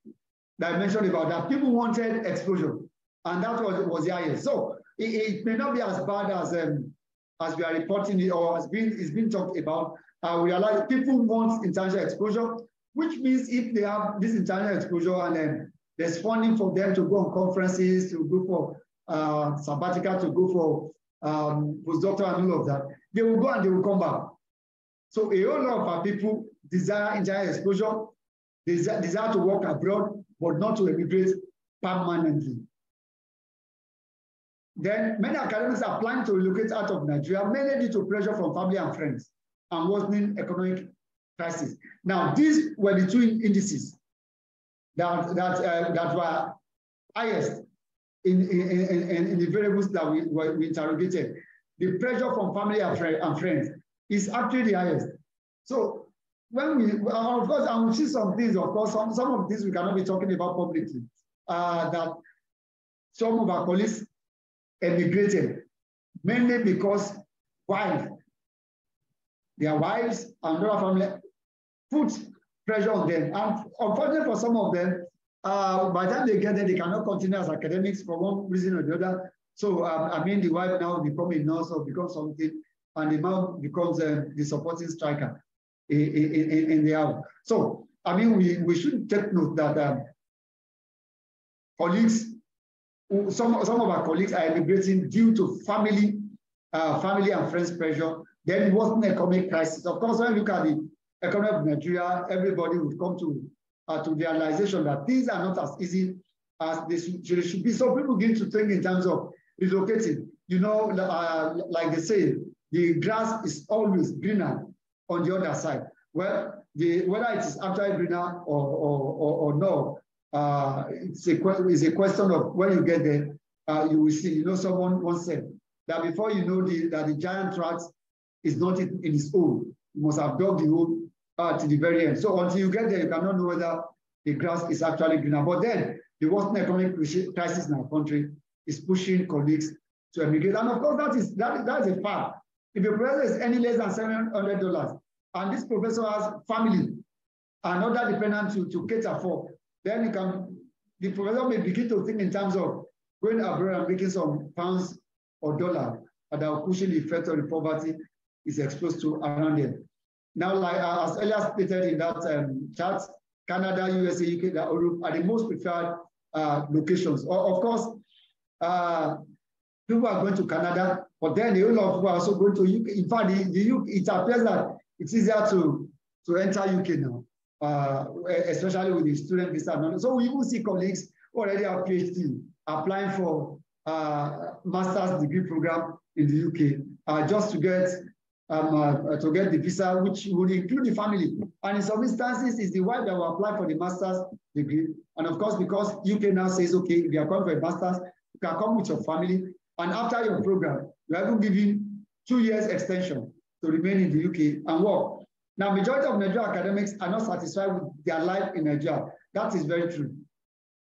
that I mentioned about that. People wanted exposure, and that was, was the highest. So it, it, may not be as bad as um, as we are reporting it or has been is being talked about. Uh, we realize people want international exposure, which means if they have this international exposure and then there's funding for them to go on conferences, to go for uh, sabbatical, to go for um, postdoctoral and all of that, they will go and they will come back. So a whole lot of our people desire international exposure, desire, desire to work abroad, but not to emigrate permanently. Then many academics are planning to relocate out of Nigeria, mainly due to pressure from family and friends and worsening economic Now, these were the two indices that, that, uh, that were highest in, in, in, in, the variables that we, we interrogated. The pressure from family and, friends is actually the highest. So when we, of course, I will see some things, of course, some, some of these we cannot be talking about publicly, uh, that some of our colleagues emigrated, mainly because wife, their wives and their family put pressure on them. And unfortunately for some of them, uh, by the time they get there, they cannot continue as academics for one reason or the other. So, um, I mean, the wife now become a nurse or become something, and the man becomes uh, the supporting striker in, in, in the house. So, I mean, we, we should take note that um, colleagues some, some of our colleagues are emigrating due to family, uh, family and friends pressure. Then it wasn't economic crisis. Of course, when you look at the economy of Nigeria, everybody would come to uh, to realization that things are not as easy as they should, be. So people begin to think in terms of relocating. You know, uh, like they say, the grass is always greener on the other side. Well, the, whether it is actually greener or, or, or, or no, uh, it's, a, it's a question of when you get there, uh, you will see. You know, someone once said that before you know the, that the giant rat is not in, in its own, you must have dug the hole uh, to the very end. So until you get there, you cannot know whether the grass is actually greener. But then the worst economic crisis in our country is pushing colleagues to emigrate. And of course, that is that, that is a fact. If a professor is any less than $700, and this professor has family and other dependents to, to cater for, then you can, the professor may begin to think in terms of going abroad and making some pounds or dollars that will cushion the effect of the poverty is exposed to around them. Now, like uh, as earlier stated in that um, chart, Canada, USA, UK, Europe are the most preferred uh, locations. Or, of course, uh, people are going to Canada, but then the whole of people are also going to UK. In fact, the, the UK, it appears that it's easier to, to enter UK now uh, especially with the student visa. So we even see colleagues already have PhD applying for uh, master's degree program in the UK uh, just to get um, uh, to get the visa, which would include the family. And in some instances, it's the wife that will apply for the master's degree. And of course, because UK now says, okay, if you are coming for a master's, you can come with your family. And after your program, you are even given two years extension to remain in the UK and work. Now, majority of Nigerian academics are not satisfied with their life in Nigeria. That is very true.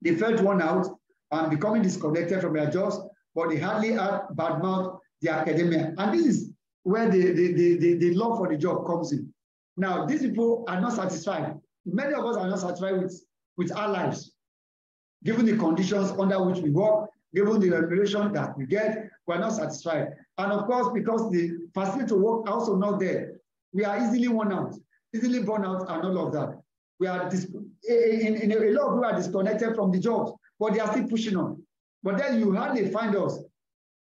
They felt worn out and becoming disconnected from their jobs, but they hardly had bad mouth the academia. And this is where the, the, the, the, the love for the job comes in. Now, these people are not satisfied. Many of us are not satisfied with, with our lives, given the conditions under which we work, given the remuneration that we get, we're not satisfied. And of course, because the facility to work also not there, we are easily worn out, easily burn out, and all of that. We are in, in, a, lot of people are disconnected from the jobs, but they are still pushing on. But then you hardly find us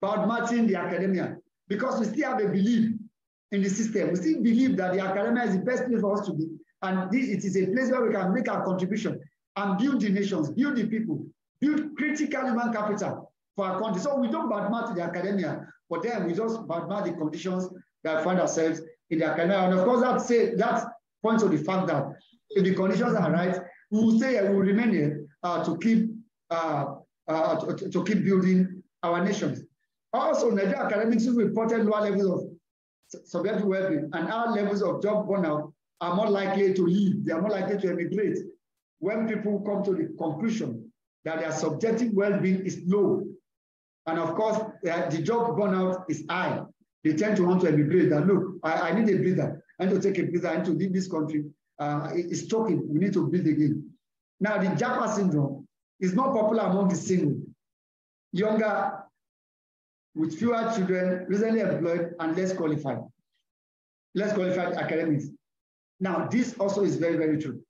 about matching the academia because we still have a belief in the system. We still believe that the academia is the best place for us to be. And this, it is a place where we can make our contribution and build the nations, build the people, build critical human capital for our country. So we don't badmouth the academia, but then we just badmouth the conditions that find ourselves in the academia. And of course, that say that points to the fact that if the conditions are right, we will stay we will remain here uh, to keep uh, uh, to, to, keep building our nations. Also, Nigerian academics reported lower levels of subjective well-being and our levels of job burnout are more likely to leave. They are more likely to emigrate when people come to the conclusion that their subjective well-being is low. And of course, the job burnout is high they tend to want to emigrate that look, I, I need a breather. I need to take a breather. I need to leave this country. Uh, it, it's choking. We need to breathe again. Now, the Japa syndrome is not popular among the single. Younger with fewer children, recently employed, and less qualified. Less qualified academics. Now, this also is very, very true.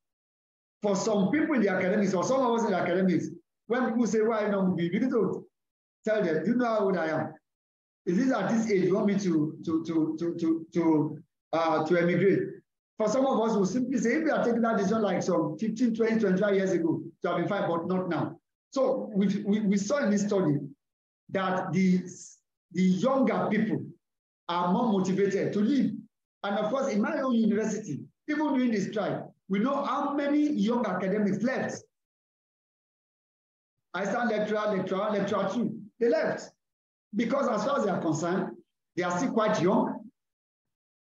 For some people in the academics, or some of us in the academics, when people say, why well, not be, begin to tell them, do you know how old I am? Is this at this age you want me to, to, to, to, to, to, uh, to emigrate? For some of us, we simply say, if we are taking that decision like some 15, 20, 25 years ago, to have been fine, but not now. So we, we, we saw in this study that the, the younger people are more motivated to leave. And of course, in my own university, even during this strike, we know how many young academics left. I stand lecturer, lecturer, lecturer two. They left. Because as far as they are concerned, they are still quite young.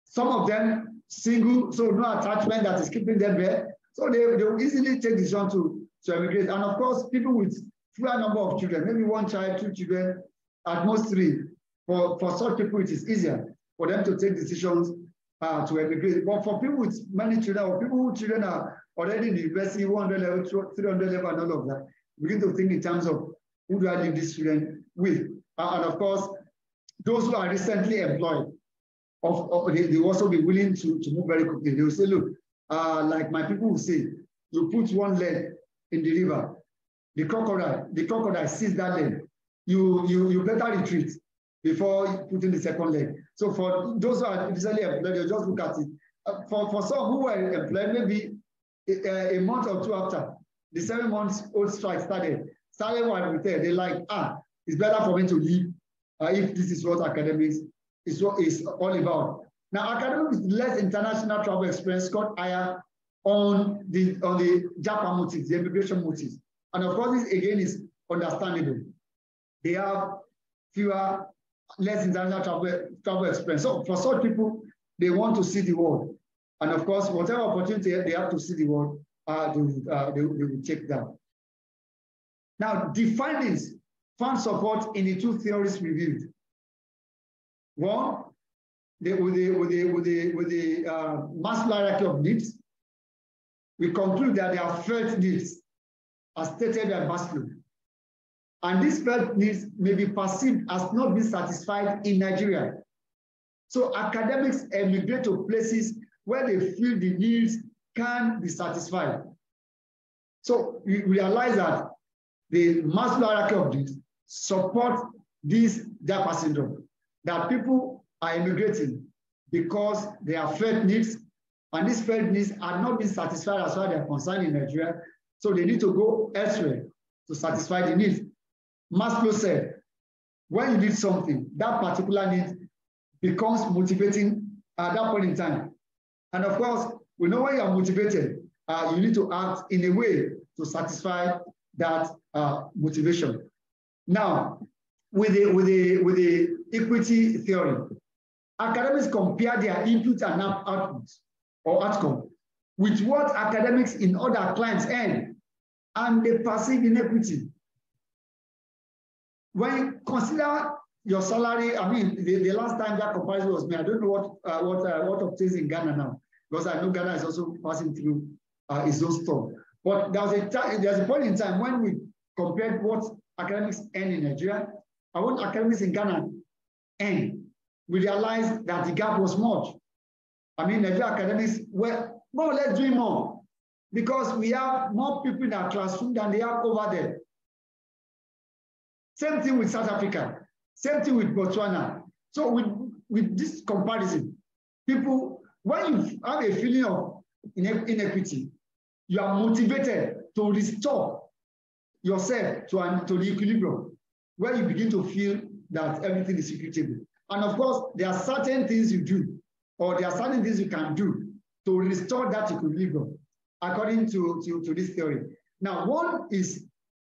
Some of them single, so no attachment that is keeping them there. So they, they will easily take decision to, to emigrate. And of course, people with fewer number of children, maybe one child, two children, at most three. For, for such people, it is easier for them to take decisions uh, to emigrate. But for people with many children, or people whose children are already in university, 100 level, 300 level, and all of that, begin to think in terms of who do I leave this children with? Uh, and of course, those who are recently employed, of, of they, they also be willing to, to move very quickly. They will say, look, uh, like my people will say, you put one leg in the river, the crocodile, the crocodile sees that leg. You, you, you better retreat before putting the second leg. So for those who are recently employed, you just look at it. Uh, for, for some who were employed, maybe a, a, month or two after the seven months old strike started, started one with they like, ah, it's better for me to leave uh, if this is what academics is what is all about. Now, academics with less international travel experience scored higher on the on the Japa motives, the immigration motives. And of course, this again is understandable. They have fewer, less international travel, travel experience. So for such people, they want to see the world. And of course, whatever opportunity they have to see the world, uh, they, uh, they, they will take that. Now, the findings found support in the two theories reviewed. One, with the, with the, with the, with the uh, mass hierarchy of needs, we conclude that there are felt needs as stated by Maslow. And these felt needs may be perceived as not being satisfied in Nigeria. So academics emigrate to places where they feel the needs can be satisfied. So we realize that the Maslow hierarchy of needs support this Japa syndrome, that people are immigrating because they have felt needs, and these felt needs are not being satisfied as far as they are concerned in Nigeria, so they need to go elsewhere to satisfy the needs. Maslow said, when you need something, that particular need becomes motivating at that point in time. And of course, we know when you are motivated, uh, you need to act in a way to satisfy that uh, motivation. Now, with the, with, the, with the equity theory, academics compare their input and output or outcome with what academics in other clients earn, and they perceive inequity. When you consider your salary, I mean, the, the last time that comparison was made, I don't know what uh, what uh, what in Ghana now, because I know Ghana is also passing through uh, its own storm. But there's a time, there's a point in time when we compared what academics earn in Nigeria and what academics in Ghana earn, we realized that the gap was much. I mean, Nigeria academics were more or less doing more because we have more people in our classroom than they have over there. Same thing with South Africa, same thing with Botswana. So with, with this comparison, people, when you have a feeling of inequity, you are motivated to restore yourself to, an, to the equilibrium where you begin to feel that everything is equitable. And of course, there are certain things you do, or there are certain things you can do to restore that equilibrium, according to, to, to this theory. Now, one is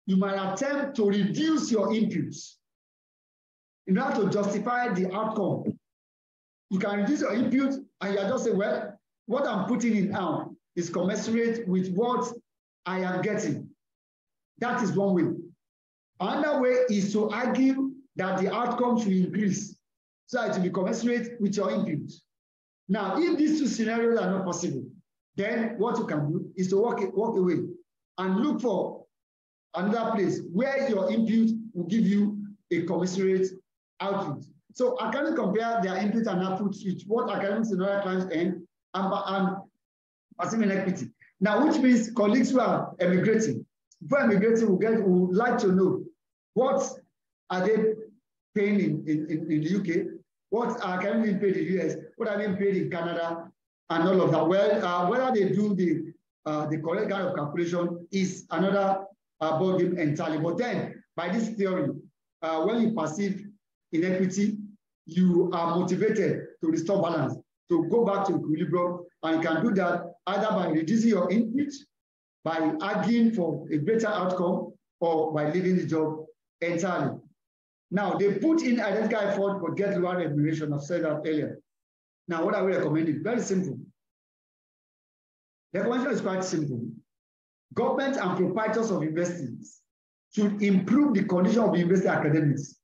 you might attempt to reduce your inputs in order to justify the outcome. You can reduce your input and you are just saying, well, what I'm putting in now is commensurate with what I am getting. That is one way. Another way is to argue that the outcome should increase so it will be commensurate with your input. Now, if these two scenarios are not possible, then what you can do is to walk, walk away and look for another place where your input will give you a commensurate output. So I can compare their input and output with what academics in other clients earn and, and assuming equity. Now, which means colleagues who are emigrating, before emigrating, will get would like to know what are they paying in, in, in, the UK, what are currently paid in the US, what are being paid in Canada, and all of that. Well, uh, whether they do the uh, the correct kind of calculation is another uh, ballgame entirely. But then, by this theory, uh, when you perceive inequity, you are motivated to restore balance, to go back to equilibrium, and you can do that either by reducing your input, by arguing for a better outcome, or by leaving the job entirely. Now, they put in identical effort but get lower remuneration. I've said that earlier. Now, what are we recommending? Very simple. The recommendation is quite simple. Government and proprietors of universities should improve the condition of university academics,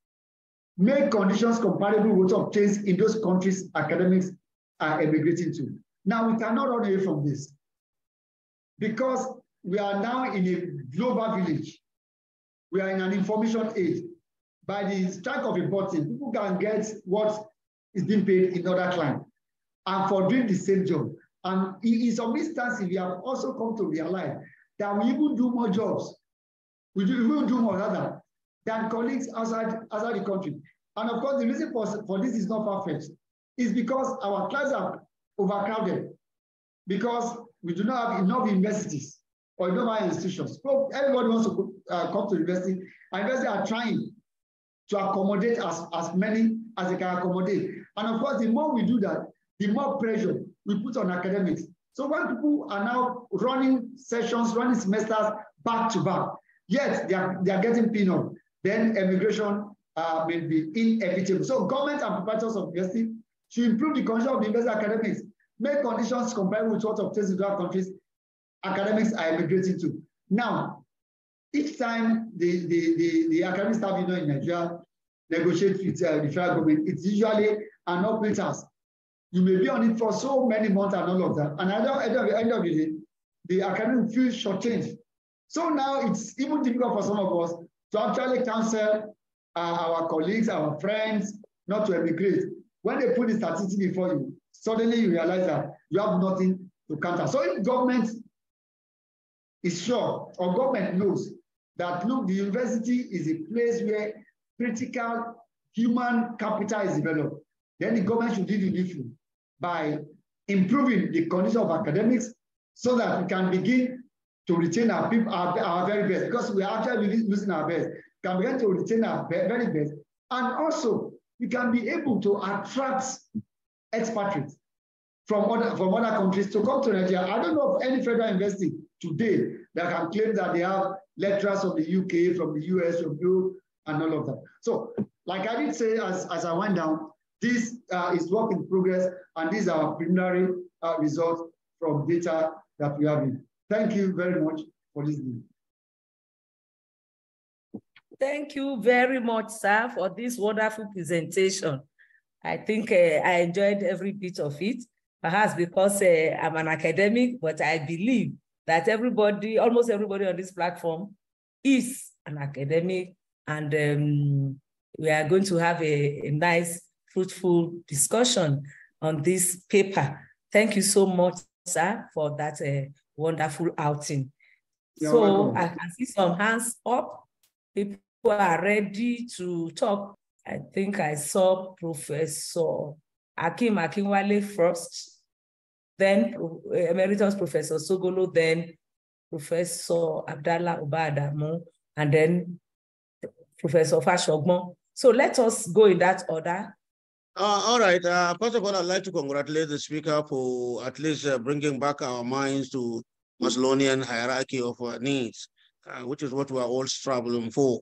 make conditions comparable with obtains in those countries academics are emigrating to. Now, we cannot run away from this because we are now in a global village. We are in an information age. By the strike of a button, people can get what is being paid in other clients and for doing the same job. And in some instances, we have also come to realize that we even do more jobs. We, do, we do more rather than colleagues outside, outside the country. And of course, the reason for, for this is not far-fetched. Is because our classes are overcrowded, because we do not have enough universities or enough institutions. So everybody wants to uh, come to university, and universities are trying to accommodate as, as many as they can accommodate. And of course, the more we do that, the more pressure we put on academics. So when people are now running sessions, running semesters back to back, yet they are, they are getting penal, then immigration uh, will be inevitable. So government and proprietors of university should improve the condition of the university academics, make conditions comparable with what obtains in other countries academics are immigrating to. Now, each time the, the, the, the staff you know, in Nigeria negotiate with uh, the federal government, it's usually an upward task. You may be on it for so many months and all of that. And at the end of the, day, the academic feels shortchanged. So now it's even difficult for some of us to actually counsel uh, our colleagues, our friends, not to emigrate. When they put the statistic before you, suddenly you realize that you have nothing to counter. So if government is sure or government knows that, look, the university is a place where critical human capital is developed, then the government should do the needful by improving the condition of academics so that we can begin to retain our people, our, our very best, because we are actually losing our best, can begin to retain our very best. And also, we can be able to attract expatriates from other, from other countries to come to Nigeria. I don't know of any federal university today that can claim that they have lecturers from the UK, from the US, from Europe, and all of that. So, like I did say as, as I went down, this uh, is work in progress, and these are preliminary uh, results from data that we have in. Thank you very much for listening. Thank you very much, sir, for this wonderful presentation. I think uh, I enjoyed every bit of it, perhaps because uh, I'm an academic, but I believe that everybody, almost everybody on this platform is an academic, and um, we are going to have a, a nice, fruitful discussion on this paper. Thank you so much, sir, for that uh, wonderful outing. You're so welcome. I can see some hands up. People are ready to talk. I think I saw Professor Akim Akinwale first then Emeritus Professor Sogolo, then Professor Abdalla Uba Adamu, and then Professor Fashogmo. So let us go in that order. Uh, all right. Uh, first of all, I'd like to congratulate the speaker for at least uh, bringing back our minds to Maslownian hierarchy of uh, needs, uh, which is what we are all struggling for.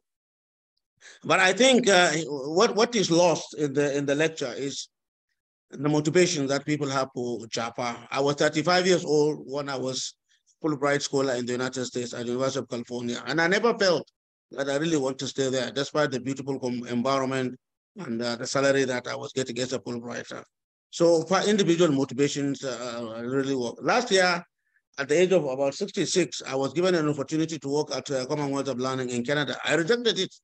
But I think uh, what, what is lost in the in the lecture is the motivation that people have for JAPA. I was 35 years old when I was Fulbright scholar in the United States at the University of California. And I never felt that I really want to stay there, despite the beautiful environment and uh, the salary that I was getting as a Fulbrighter. So for individual motivations, uh, really work. Last year, at the age of about 66, I was given an opportunity to work at uh, Commonwealth of Learning in Canada. I rejected it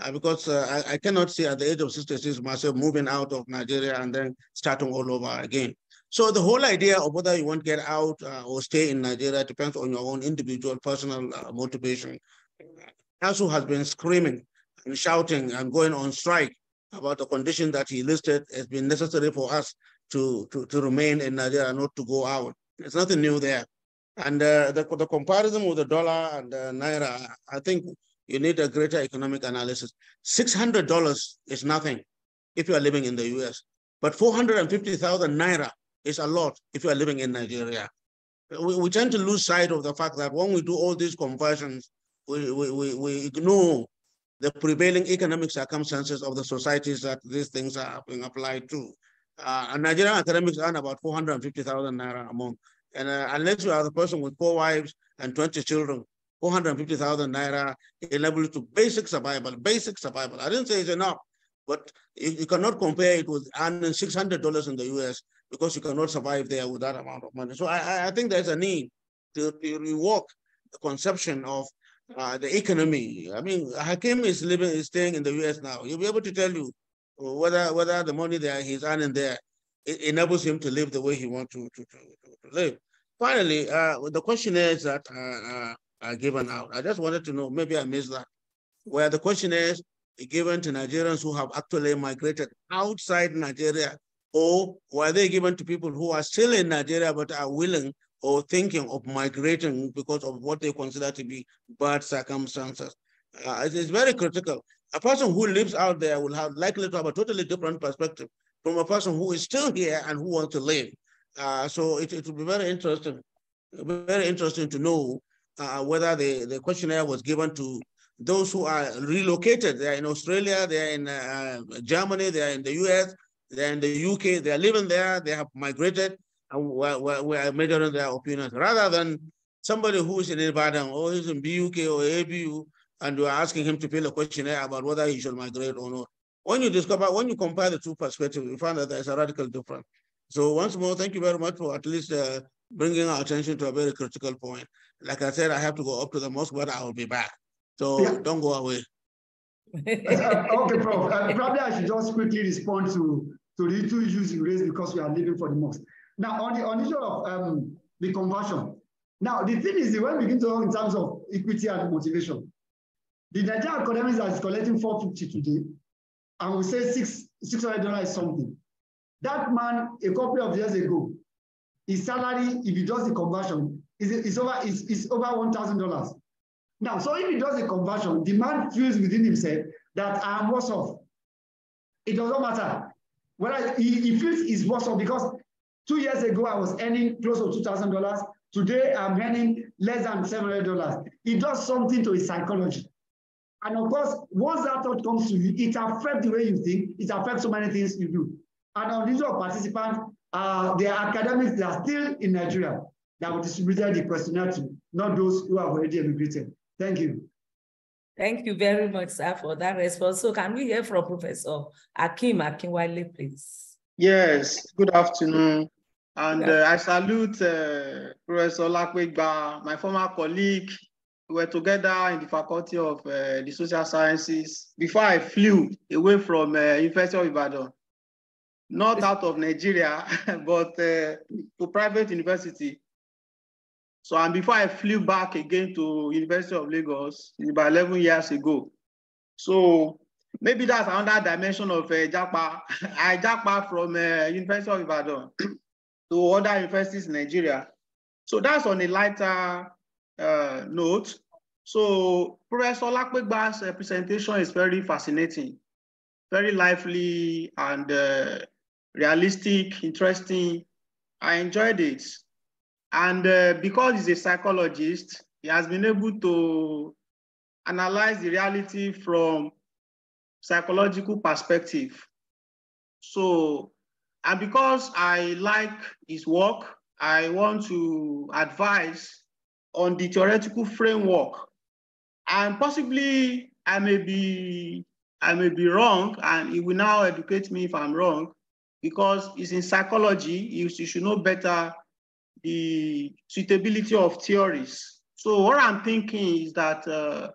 uh, because uh, I, I, cannot see at the age of 66 myself moving out of Nigeria and then starting all over again. So the whole idea of whether you want to get out uh, or stay in Nigeria depends on your own individual personal motivation. ASUU has been screaming and shouting and going on strike about the condition that he listed has been necessary for us to, to, to remain in Nigeria, not to go out. There's nothing new there. And uh, the, the comparison with the dollar and the naira, I think you need a greater economic analysis. $600 is nothing if you are living in the US, but 450,000 naira is a lot if you are living in Nigeria. We, we tend to lose sight of the fact that when we do all these conversions, we, we, we, we ignore the prevailing economic circumstances of the societies that these things are being applied to. Uh, Nigerian academics earn about 450,000 naira a month. And uh, unless you are the person with four wives and 20 children, 450,000 naira enables to basic survival, basic survival. I didn't say it's enough, but you, you cannot compare it with earning $600 in the US because you cannot survive there with that amount of money. So I, I think there's a need to, to rework the conception of uh, the economy. I mean, Hakim is living, is staying in the US now. He'll be able to tell you whether whether the money that he's earning there enables him to live the way he wants to, to, to, to live. Finally, uh, the questionnaires that uh, uh, are given out, I just wanted to know, maybe I missed that, where the questionnaires given to Nigerians who have actually migrated outside Nigeria, or were they given to people who are still in Nigeria but are willing or thinking of migrating because of what they consider to be bad circumstances. Uh, it is very critical. A person who lives out there will have likely to have a totally different perspective from a person who is still here and who wants to live. Uh, so it, it will be very interesting, very interesting to know uh, whether the, the questionnaire was given to those who are relocated. They're in Australia, they're in uh, Germany, they're in the US, they're in the UK, they're living there, they have migrated, and we're, we're, we're measuring their opinions rather than somebody who's in Ibadan or he's in BUK or ABU and we're asking him to fill a questionnaire about whether he should migrate or not. When you discover, when you compare the two perspectives, you find that there's a radical difference. So once more, thank you very much for at least uh, bringing our attention to a very critical point. Like I said, I have to go up to the mosque, but I will be back. So yeah. don't go away. uh, okay, Prof. Uh, probably I should just quickly respond to, to the two issues you raised because we are leaving for the mosque. Now, on the, on the issue of um, the conversion, now the thing is, when we begin to talk in terms of equity and motivation, the Nigerian economy is collecting 450 today, and we say six $600 is something. That man, a couple of years ago, his salary, if he does the conversion, is, is over is, is over $1,000. Now, so if he does the conversion, the man feels within himself that I am worse off. It doesn't matter. Whether he, he feels he's worse off because Two years ago, I was earning close to $2,000. Today, I'm earning less than $700. It does something to his psychology. And of course, once that thought comes to you, it affects the way you think. It affects so many things you do. And on these participants, uh, the academics that are still in Nigeria that will distribute the questionnaire to, not those who have already emigrated. Thank you. Thank you very much, sir, for that response. So can we hear from Professor Akim Akinwale, please? Yes, good afternoon. And uh, I salute uh, Professor Lakwegba, my former colleague. We were together in the Faculty of uh, the Social Sciences before I flew away from uh, University of Ibadan, not out of Nigeria, but uh, to private university. So, and before I flew back again to University of Lagos about 11 years ago. So maybe that's another dimension of uh, Japa. I Japa from uh, University of Ibadan. to other universities in Nigeria. So that's on a lighter uh, note. So Professor Lakpegba's uh, presentation is very fascinating, very lively and uh, realistic, interesting. I enjoyed it. And uh, because he's a psychologist, he has been able to analyze the reality from psychological perspective. So and because I like his work, I want to advise on the theoretical framework. And possibly I may be I may be wrong, and he will now educate me if I'm wrong, because it's in psychology, you, should know better the suitability of theories. So what I'm thinking is that uh,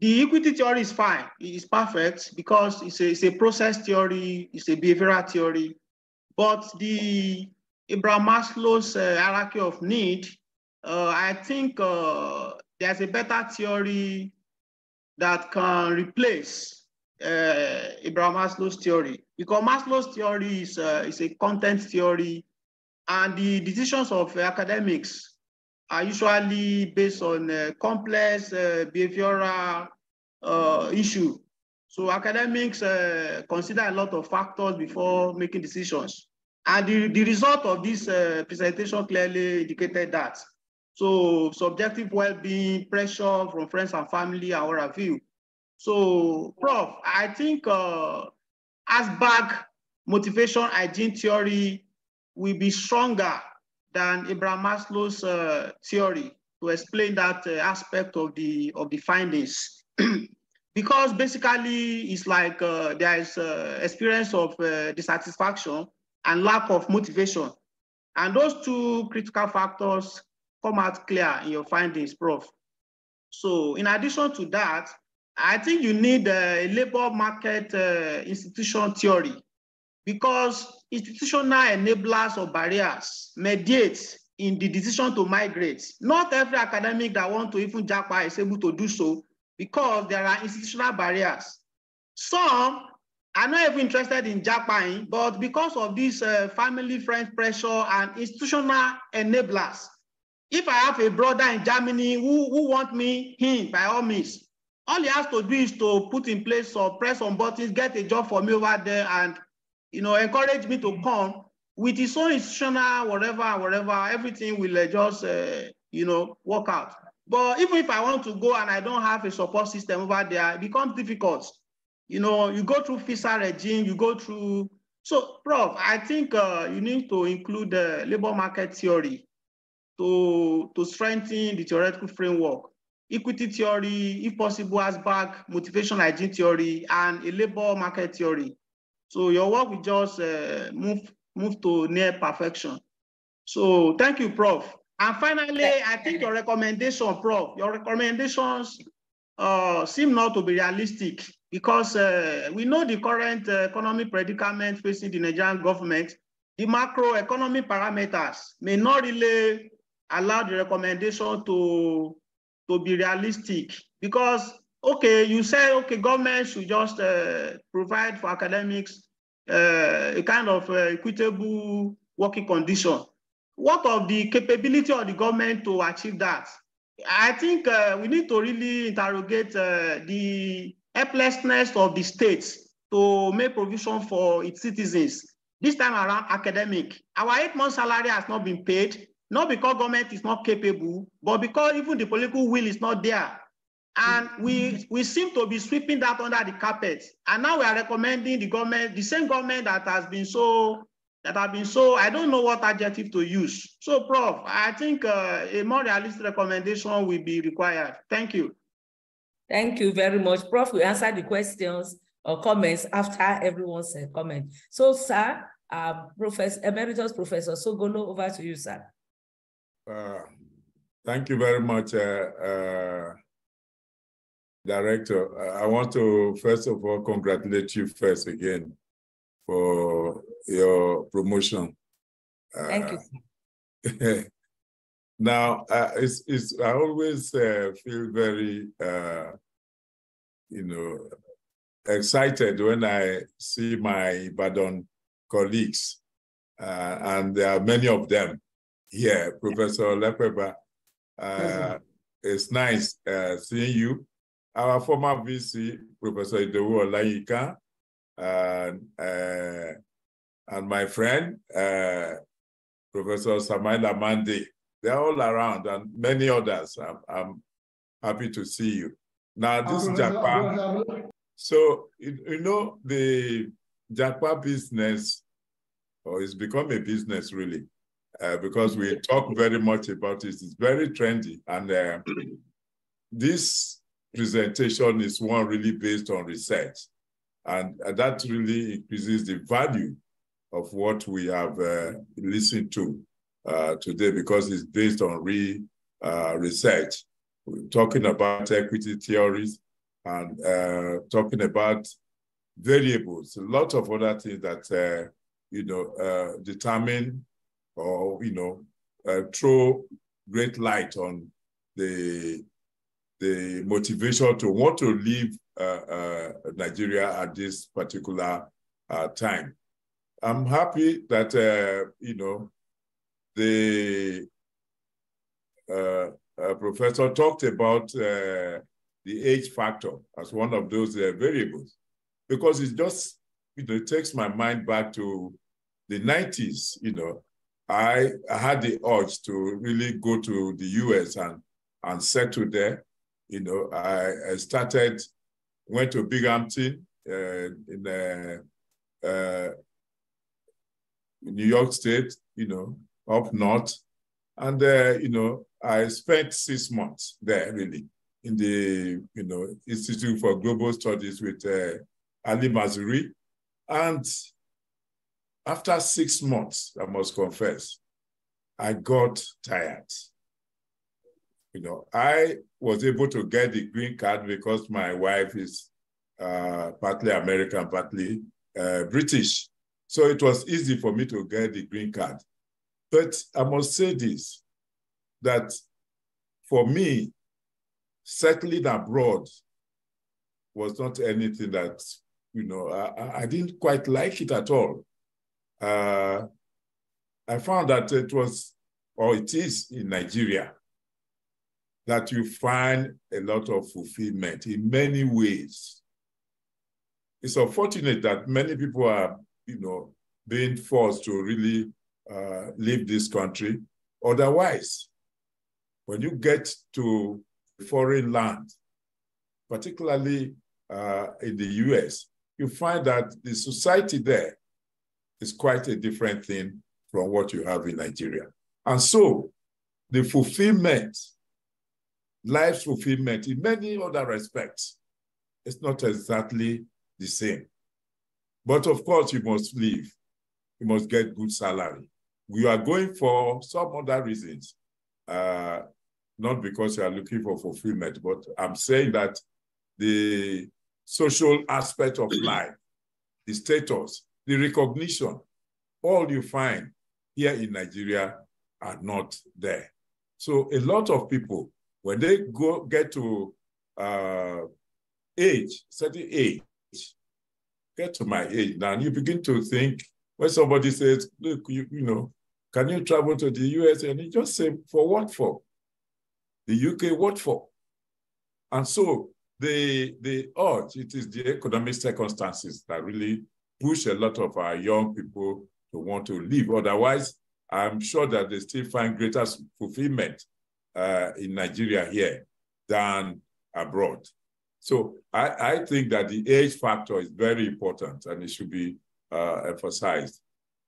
the equity theory is fine. It's perfect because it's a, it's a process theory, it's a behavioral theory. But the Abraham Maslow's uh, hierarchy of need, uh, I think uh, there's a better theory that can replace uh, Abraham Maslow's theory. Because Maslow's theory is, uh, is a content theory, and the decisions of academics are usually based on uh, complex uh, behavioral uh, issue. So academics uh, consider a lot of factors before making decisions. And the, the result of this uh, presentation clearly indicated that. So subjective well-being, pressure from friends and family are what have. So, Prof, I think uh, Herzberg motivation hygiene theory will be stronger than Abraham Maslow's uh, theory to explain that uh, aspect of the of the findings. because basically it's like uh, there is uh, experience of uh, dissatisfaction and lack of motivation. And those two critical factors come out clear in your findings, Prof. So in addition to that, I think you need a labor market uh, institution theory because institutional enablers or barriers mediate in the decision to migrate. Not every academic that want to even japa is able to do so because there are institutional barriers. Some are not even interested in japaing, but because of this uh, family, friend pressure and institutional enablers, if I have a brother in Germany who, who want me, him, by all means, all he has to do is to put in place or press on buttons, get a job for me over there and you know, encourage me to come with his own institutional, whatever, whatever, everything will uh, just, uh, you know, work out. But even if I want to go and I don't have a support system over there, it becomes difficult. You know, you go through FISA regime, you go through. So, Prof, I think uh, you need to include the labor market theory to, to strengthen the theoretical framework. Equity theory, if possible, Asbach, motivation hygiene theory, and a labor market theory so your work will just uh, move, move to near perfection. So thank you, Prof. And finally, I think your recommendation, Prof, your recommendations uh, seem not to be realistic because uh, we know the current uh, economic predicament facing the Nigerian government. The macroeconomic parameters may not really allow the recommendation to, to be realistic because okay, you say, okay, government should just uh, provide for academics uh, a kind of uh, equitable working condition. What of the capability of the government to achieve that? I think uh, we need to really interrogate uh, the helplessness of the states to make provision for its citizens. This time around, academic. Our eight month salary has not been paid, not because government is not capable, but because even the political will is not there and we, we seem to be sweeping that under the carpet. And now we are recommending the government, the same government that has been so, that have been so, I don't know what adjective to use. So Prof, I think uh, a more realistic recommendation will be required. Thank you. Thank you very much. Prof, we answer the questions or comments after everyone's uh, comment. So sir, uh, Professor, Emeritus Professor Sogolo, over to you, sir. Uh, thank you very much, uh, uh, Director, I want to first of all congratulate you first again for your promotion. Thank you. now, uh, it's, it's, I always uh, feel very, uh, you know, excited when I see my Badon colleagues, uh, and there are many of them here. Professor Lepeba, uh, it's nice uh, seeing you our former VC, Professor Idowu Olayinka, and, uh, and my friend, uh, Professor Samaila Mande. They're all around and many others. I'm, I'm happy to see you. Now, this is Japa. So, you, you know, the Japa business, or it's become a business really, uh, because we talk very much about it. It's very trendy. And uh, this presentation is one really based on research. And that really increases the value of what we have uh, listened to uh, today because it's based on real uh, research. We're talking about equity theories, and uh, talking about variables, a lot of other things that, uh, you know, uh, determine or, you know, throw great light on the, the motivation to want to leave uh, uh, Nigeria at this particular time. I'm happy that, you know, the professor talked about the age factor as one of those uh, variables. Because it just you know it takes my mind back to the 90s you know. I, I had the urge to really go to the US and and settle there you know I, I started went to Binghamton uh, in uh, uh, New York State you know up north and uh, you know I spent six months there really in the you know Institute for Global Studies with uh, Ali Mazrui. And after six months, I must confess, I got tired. You know, I was able to get the green card because my wife is uh, partly American, partly uh, British. So it was easy for me to get the green card. But I must say this, that for me, settling abroad was not anything that, you know, I, I didn't quite like it at all. Uh, I found that it was, or it is in Nigeria, that you find a lot of fulfillment in many ways. It's unfortunate that many people are, you know, being forced to really uh, leave this country. Otherwise, when you get to foreign land, particularly uh, in the US, you find that the society there is quite a different thing from what you have in Nigeria. And so the fulfillment, life fulfillment in many other respects, It's not exactly the same. But of course, you must live. You must get good salary. We are going for some other reasons. Uh, not because you are looking for fulfillment, but I'm saying that the social aspect of life, the status, the recognition, all you find here in Nigeria are not there. So a lot of people, when they go get to uh, age, certain age, get to my age now, and you begin to think when somebody says, look, you, you know, can you travel to the US? And you just say, for what for? the UK what for? And so the, the urge, it is the economic circumstances that really push a lot of our young people to want to leave. Otherwise, I'm sure that they still find greater fulfillment uh, in Nigeria here than abroad. So I, I, think that the age factor is very important and it should be uh, emphasized.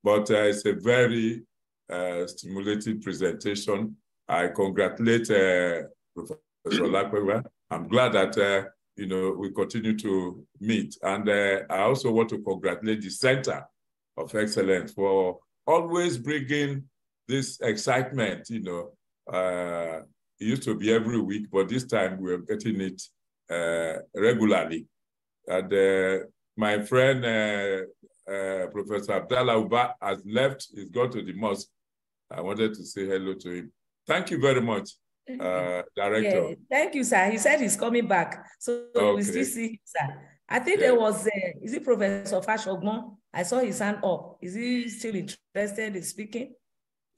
But uh, it's a very uh, stimulating presentation. I congratulate uh, Professor Lakwewa. I'm glad that uh, you know we continue to meet, and uh, I also want to congratulate the Center of Excellence for always bringing this excitement. You know, uh, it used to be every week, but this time we're getting it uh, regularly. And uh, my friend Professor Abdalla Uba has left. He's gone to the mosque. I wanted to say hello to him. Thank you very much, uh, Director. Yeah, thank you, sir. He said he's coming back. So okay. we still see him, sir. I think yeah. there was, uh, is it Professor Fashogmo? I saw his hand up. Is he still interested in speaking?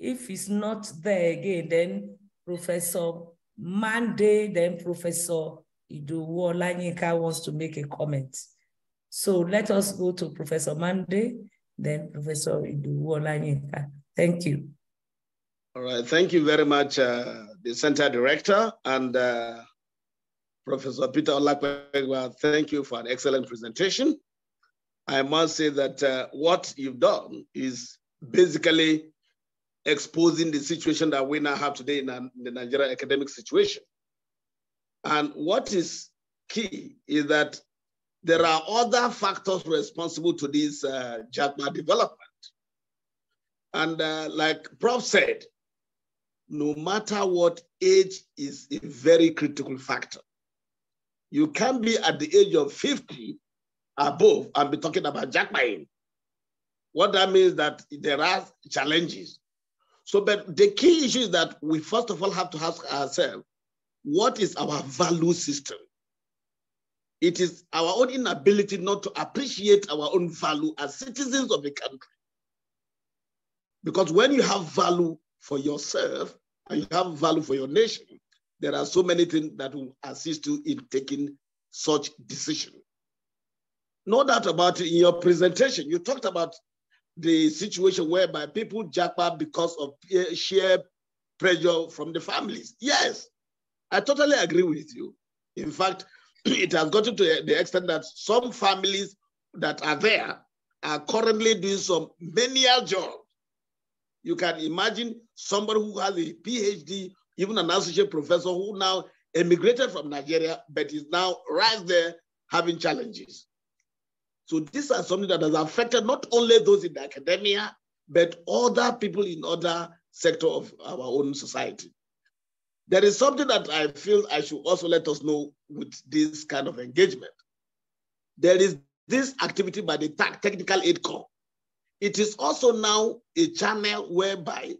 If he's not there again, then Professor Mande, then Professor Idowu Olayinka wants to make a comment. So let us go to Professor Mande, then Professor Idowu Olayinka. Thank you. All right, thank you very much, uh, the center director and uh, Professor Peter Olapegba. Thank you for an excellent presentation. I must say that uh, what you've done is basically exposing the situation that we now have today in, the Nigerian academic situation. And what is key is that there are other factors responsible to this uh, JAGMA development. And uh, like Prof said, no matter what, age is a very critical factor. You can't be at the age of 50 above and be talking about japaing. What that means that there are challenges. So, but the key issue is that we first of all have to ask ourselves, what is our value system? It is our own inability not to appreciate our own value as citizens of the country. Because when you have value for yourself and you have value for your nation, there are so many things that will assist you in taking such decision. No doubt about it, in your presentation, you talked about the situation whereby people japa because of sheer pressure from the families. Yes, I totally agree with you. In fact, it has gotten to the extent that some families that are there are currently doing some menial job. You can imagine somebody who has a PhD, even an associate professor who now emigrated from Nigeria, but is now right there having challenges. So these are something that has affected not only those in the academia, but other people in other sector of our own society. There is something that I feel I should also let us know with this kind of engagement. There is this activity by the Technical Aid Corps. It is also now a channel whereby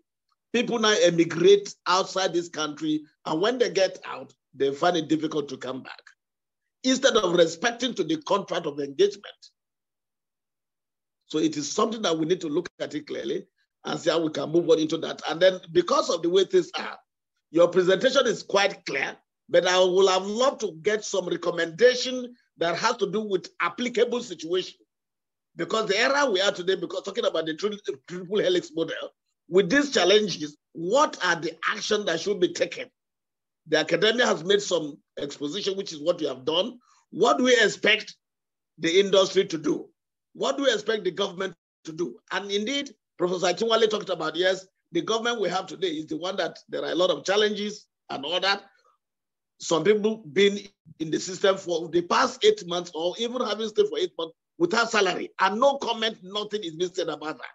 people now emigrate outside this country, and when they get out, they find it difficult to come back. Instead of respecting to the contract of engagement, so it is something that we need to look at it clearly and see how we can move on into that. And then because of the way things are, your presentation is quite clear, but I would have loved to get some recommendation that has to do with applicable situation. Because the era we are today, because talking about the triple helix model, with these challenges, what are the action that should be taken? The academia has made some exposition, which is what we have done. What do we expect the industry to do? What do we expect the government to do? And indeed, Professor Akinwale talked about, yes, the government we have today is the one that there are a lot of challenges and all that. Some people been in the system for the past eight months or even having stayed for eight months without salary and no comment, nothing is being said about that.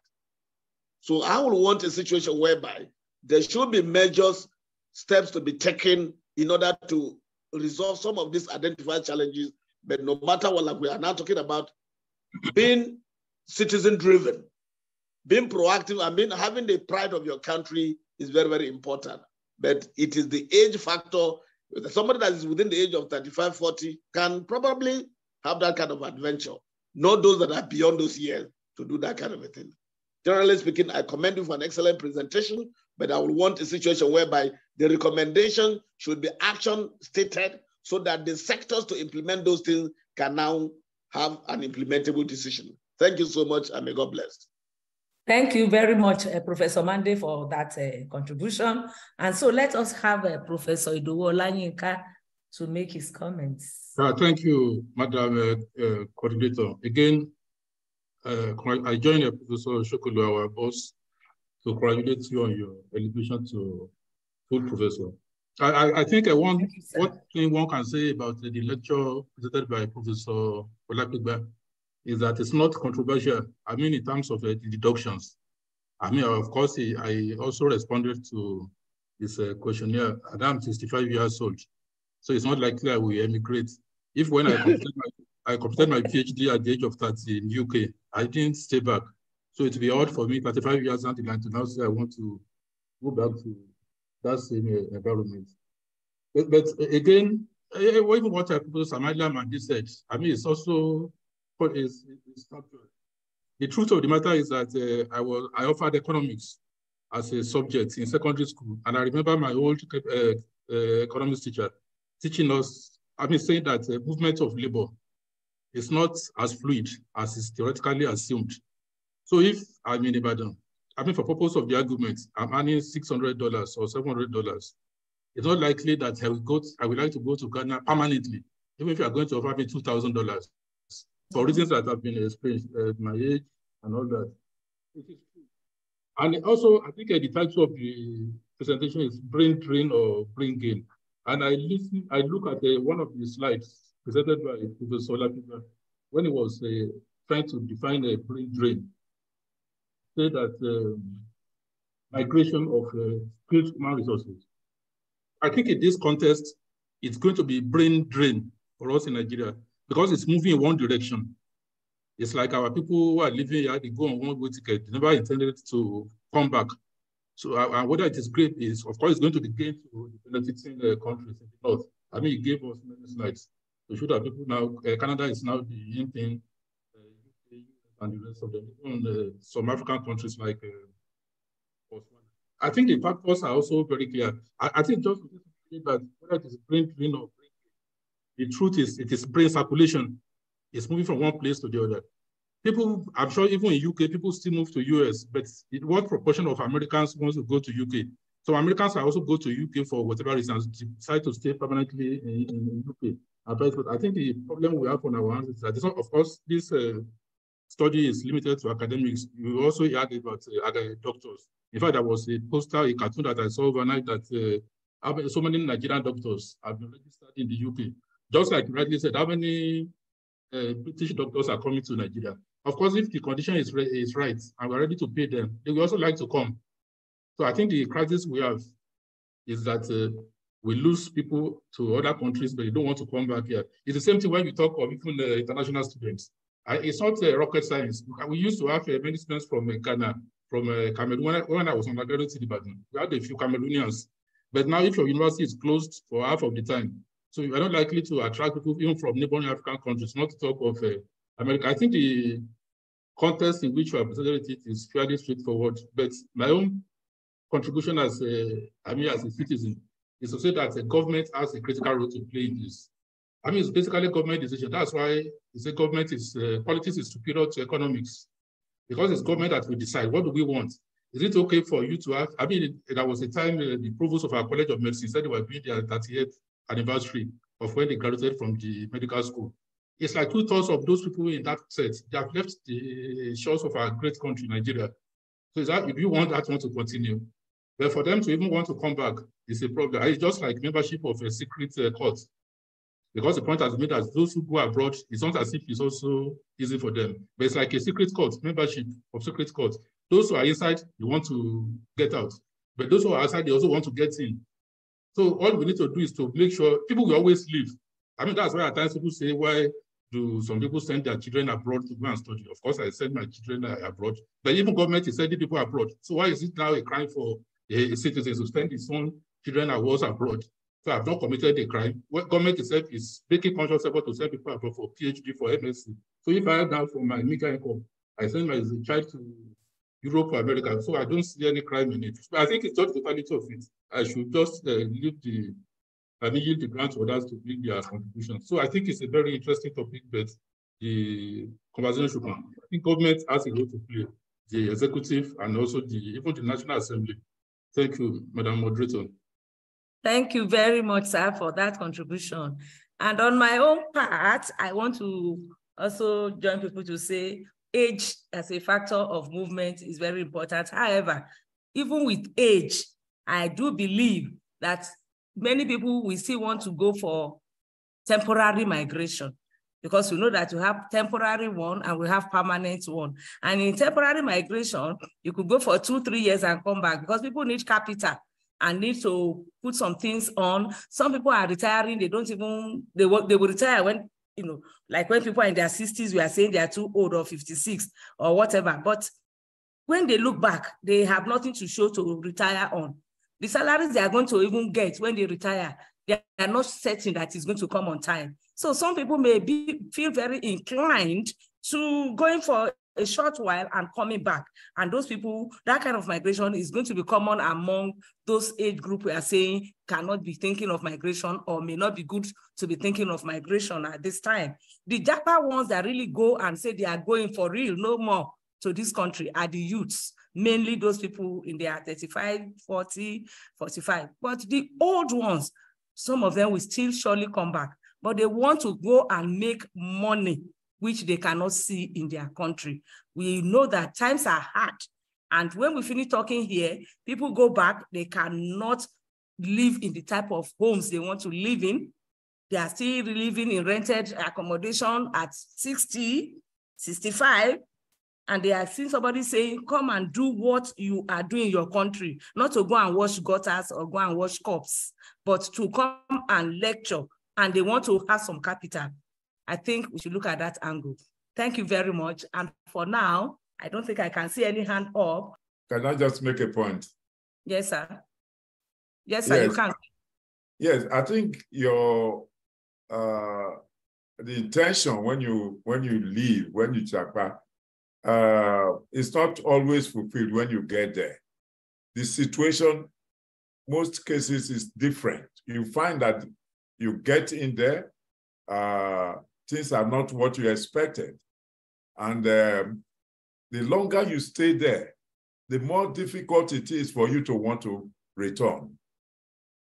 So I would want a situation whereby there should be measures, steps to be taken in order to resolve some of these identified challenges. But no matter what, like we are now talking about being citizen driven, being proactive, I mean, having the pride of your country is very, very important. But it is the age factor. Somebody that is within the age of 35, 40 can probably have that kind of adventure. Not those that are beyond those years to do that kind of a thing. Generally speaking, I commend you for an excellent presentation, but I would want a situation whereby the recommendation should be action stated so that the sectors to implement those things can now have an implementable decision. Thank you so much and may God bless. Thank you very much, uh, Professor Mande, for that uh, contribution. And so let us have uh, Professor Idowu Olayinka to make his comments. Uh, thank you, Madam uh, uh, Coordinator. Again, I join Professor Sogolo, our boss, to congratulate you on your elevation to full professor. I, I, think I want you, what thing one can say about the lecture presented by Professor Olapegba is that it's not controversial. I mean, in terms of uh, the deductions. I mean, of course, I also responded to this uh, questionnaire, and I'm 65 years old. So it's not likely I will emigrate. If when I completed, my, I completed my PhD at the age of 30 in UK, I didn't stay back. So it would be odd for me, 35 years line, to now say I want to go back to that same uh, environment. But, but again, even what I Professor Samaila Mande said, I mean, it's also it's, it's. The truth of the matter is that uh, I was I offered economics as a subject in secondary school, and I remember my old uh, uh, economics teacher teaching us. I mean, saying that the movement of labor is not as fluid as is theoretically assumed. So if I'm in Ibadan I mean, for purpose of the argument, I'm earning $600 or $700. It's not likely that I will go, to, I would like to go to Ghana permanently, even if you are going to offer me $2,000 for reasons that have been explained, uh, my age and all that. And also, I think uh, the title of the presentation is brain drain or brain gain. And I listen, I look at uh, one of the slides presented by Professor Olapegba when he was uh, trying to define a brain drain say that um, migration of uh, skilled human resources. I think in this context, it's going to be brain drain for us in Nigeria because it's moving in one direction. It's like our people who are living here, they go on one way ticket, they never intended to come back. So uh, whether it is great is, of course, it's going to be gain to the benefiting uh, countries in the north. I mean, it gave us many slides to show that people now, uh, Canada is now the in thing, uh, and the rest of them, even uh, some African countries like uh, I think the factors are also very clear. I, I think just that whether it is brain drain or brain the truth is it is brain circulation. It's moving from one place to the other. People, I'm sure even in UK, people still move to US, but it, what proportion of Americans wants to go to UK? So Americans are also go to UK for whatever reasons, decide to stay permanently in, in, UK. But I think the problem we have on our hands is that, this, of course, this uh, study is limited to academics. You also heard about uh, doctors. In fact, there was a poster, a cartoon that I saw overnight that uh, so many Nigerian doctors have been registered in the UK. Just like rightly said, how many uh, British doctors are coming to Nigeria? Of course, if the condition is, is right and we're ready to pay them, they will also like to come. So I think the crisis we have is that uh, we lose people to other countries, but they don't want to come back here. It's the same thing when we talk of even uh, international students. It's not uh, rocket science. We used to have uh, many students from uh, Ghana, from uh, Cameroon. When I, when I was undergraduate department, we had a few Cameroonians. But now if your university is closed for half of the time, so you are not likely to attract people even from neighboring African countries, not to talk of America. I think the context in which you have presented it is fairly straightforward, but my own contribution as a, I mean, as a citizen is to say that the government has a critical role to play in this. I mean, it's basically government decision. That's why the government is, uh, politics is superior to economics because it's government that will decide what do we want. Is it okay for you to have, I mean, there was a time uh, the provost of our College of Medicine said they were doing their 38th anniversary of when they graduated from the medical school. It's like two thirds of those people in that set, they have left the shores of our great country, Nigeria. So is that if you want that one to continue, but for them to even want to come back is a problem. It's just like membership of a secret uh, court. Because the point has made that those who go abroad, it's not as if it's also easy for them. But it's like a secret court, membership of secret court. Those who are inside, they want to get out. But those who are outside, they also want to get in. So all we need to do is to make sure people will always leave. I mean, that's why at times people say, why do some people send their children abroad to go and study? Of course, I send my children abroad, but even government is sending people abroad. So why is it now a crime for a citizen to send his own children abroad? So I've not committed a crime. What government itself is making conscious effort to send people abroad for PhD, for MSc. So if I have now for my meager income, I send my child to Europe or America. So I don't see any crime in it. But I think it's just the totality of it. I should just uh, leave the, I mean, yield the grant to others to bring their contribution. So I think it's a very interesting topic, but the conversation should come. I think government has a role to play, the executive and also the even the National Assembly. Thank you, Madam Moderator. Thank you very much, sir, for that contribution. And on my own part, I want to also join people to say age as a factor of movement is very important. However, even with age, I do believe that many people will still want to go for temporary migration because we know that you have temporary one and we have permanent one. And in temporary migration, you could go for two, three years and come back because people need capital and need to put some things on. Some people are retiring, they don't even, they will, they will retire when, you know, like when people are in their 60s, we are saying they are too old or 56 or whatever. But when they look back, they have nothing to show to retire on. The salaries they are going to even get when they retire, they are not certain that it's going to come on time. So some people may be feel very inclined to going for a short while and coming back. And those people, that kind of migration is going to be common among those age group we are saying cannot be thinking of migration or may not be good to be thinking of migration at this time. The Japa ones that really go and say they are going for real, no more to this country are the youths, mainly those people in their 35, 40, 45. But the old ones, some of them will still surely come back, but they want to go and make money which they cannot see in their country. We know that times are hard. And when we finish talking here, people go back, they cannot live in the type of homes they want to live in. They are still living in rented accommodation at 60, 65, and they have seen somebody saying, come and do what you are doing in your country, not to go and wash gutters or go and wash cups, but to come and lecture and they want to have some capital. I think we should look at that angle. Thank you very much. And for now, I don't think I can see any hand up. Can I just make a point? Yes, sir. Yes, sir, yes. you can. Yes, I think your uh, the intention when you when you leave, when you japa, uh, it's not always fulfilled when you get there. The situation, most cases, is different. You find that you get in there, uh, things are not what you expected. And um, the longer you stay there, the more difficult it is for you to want to return.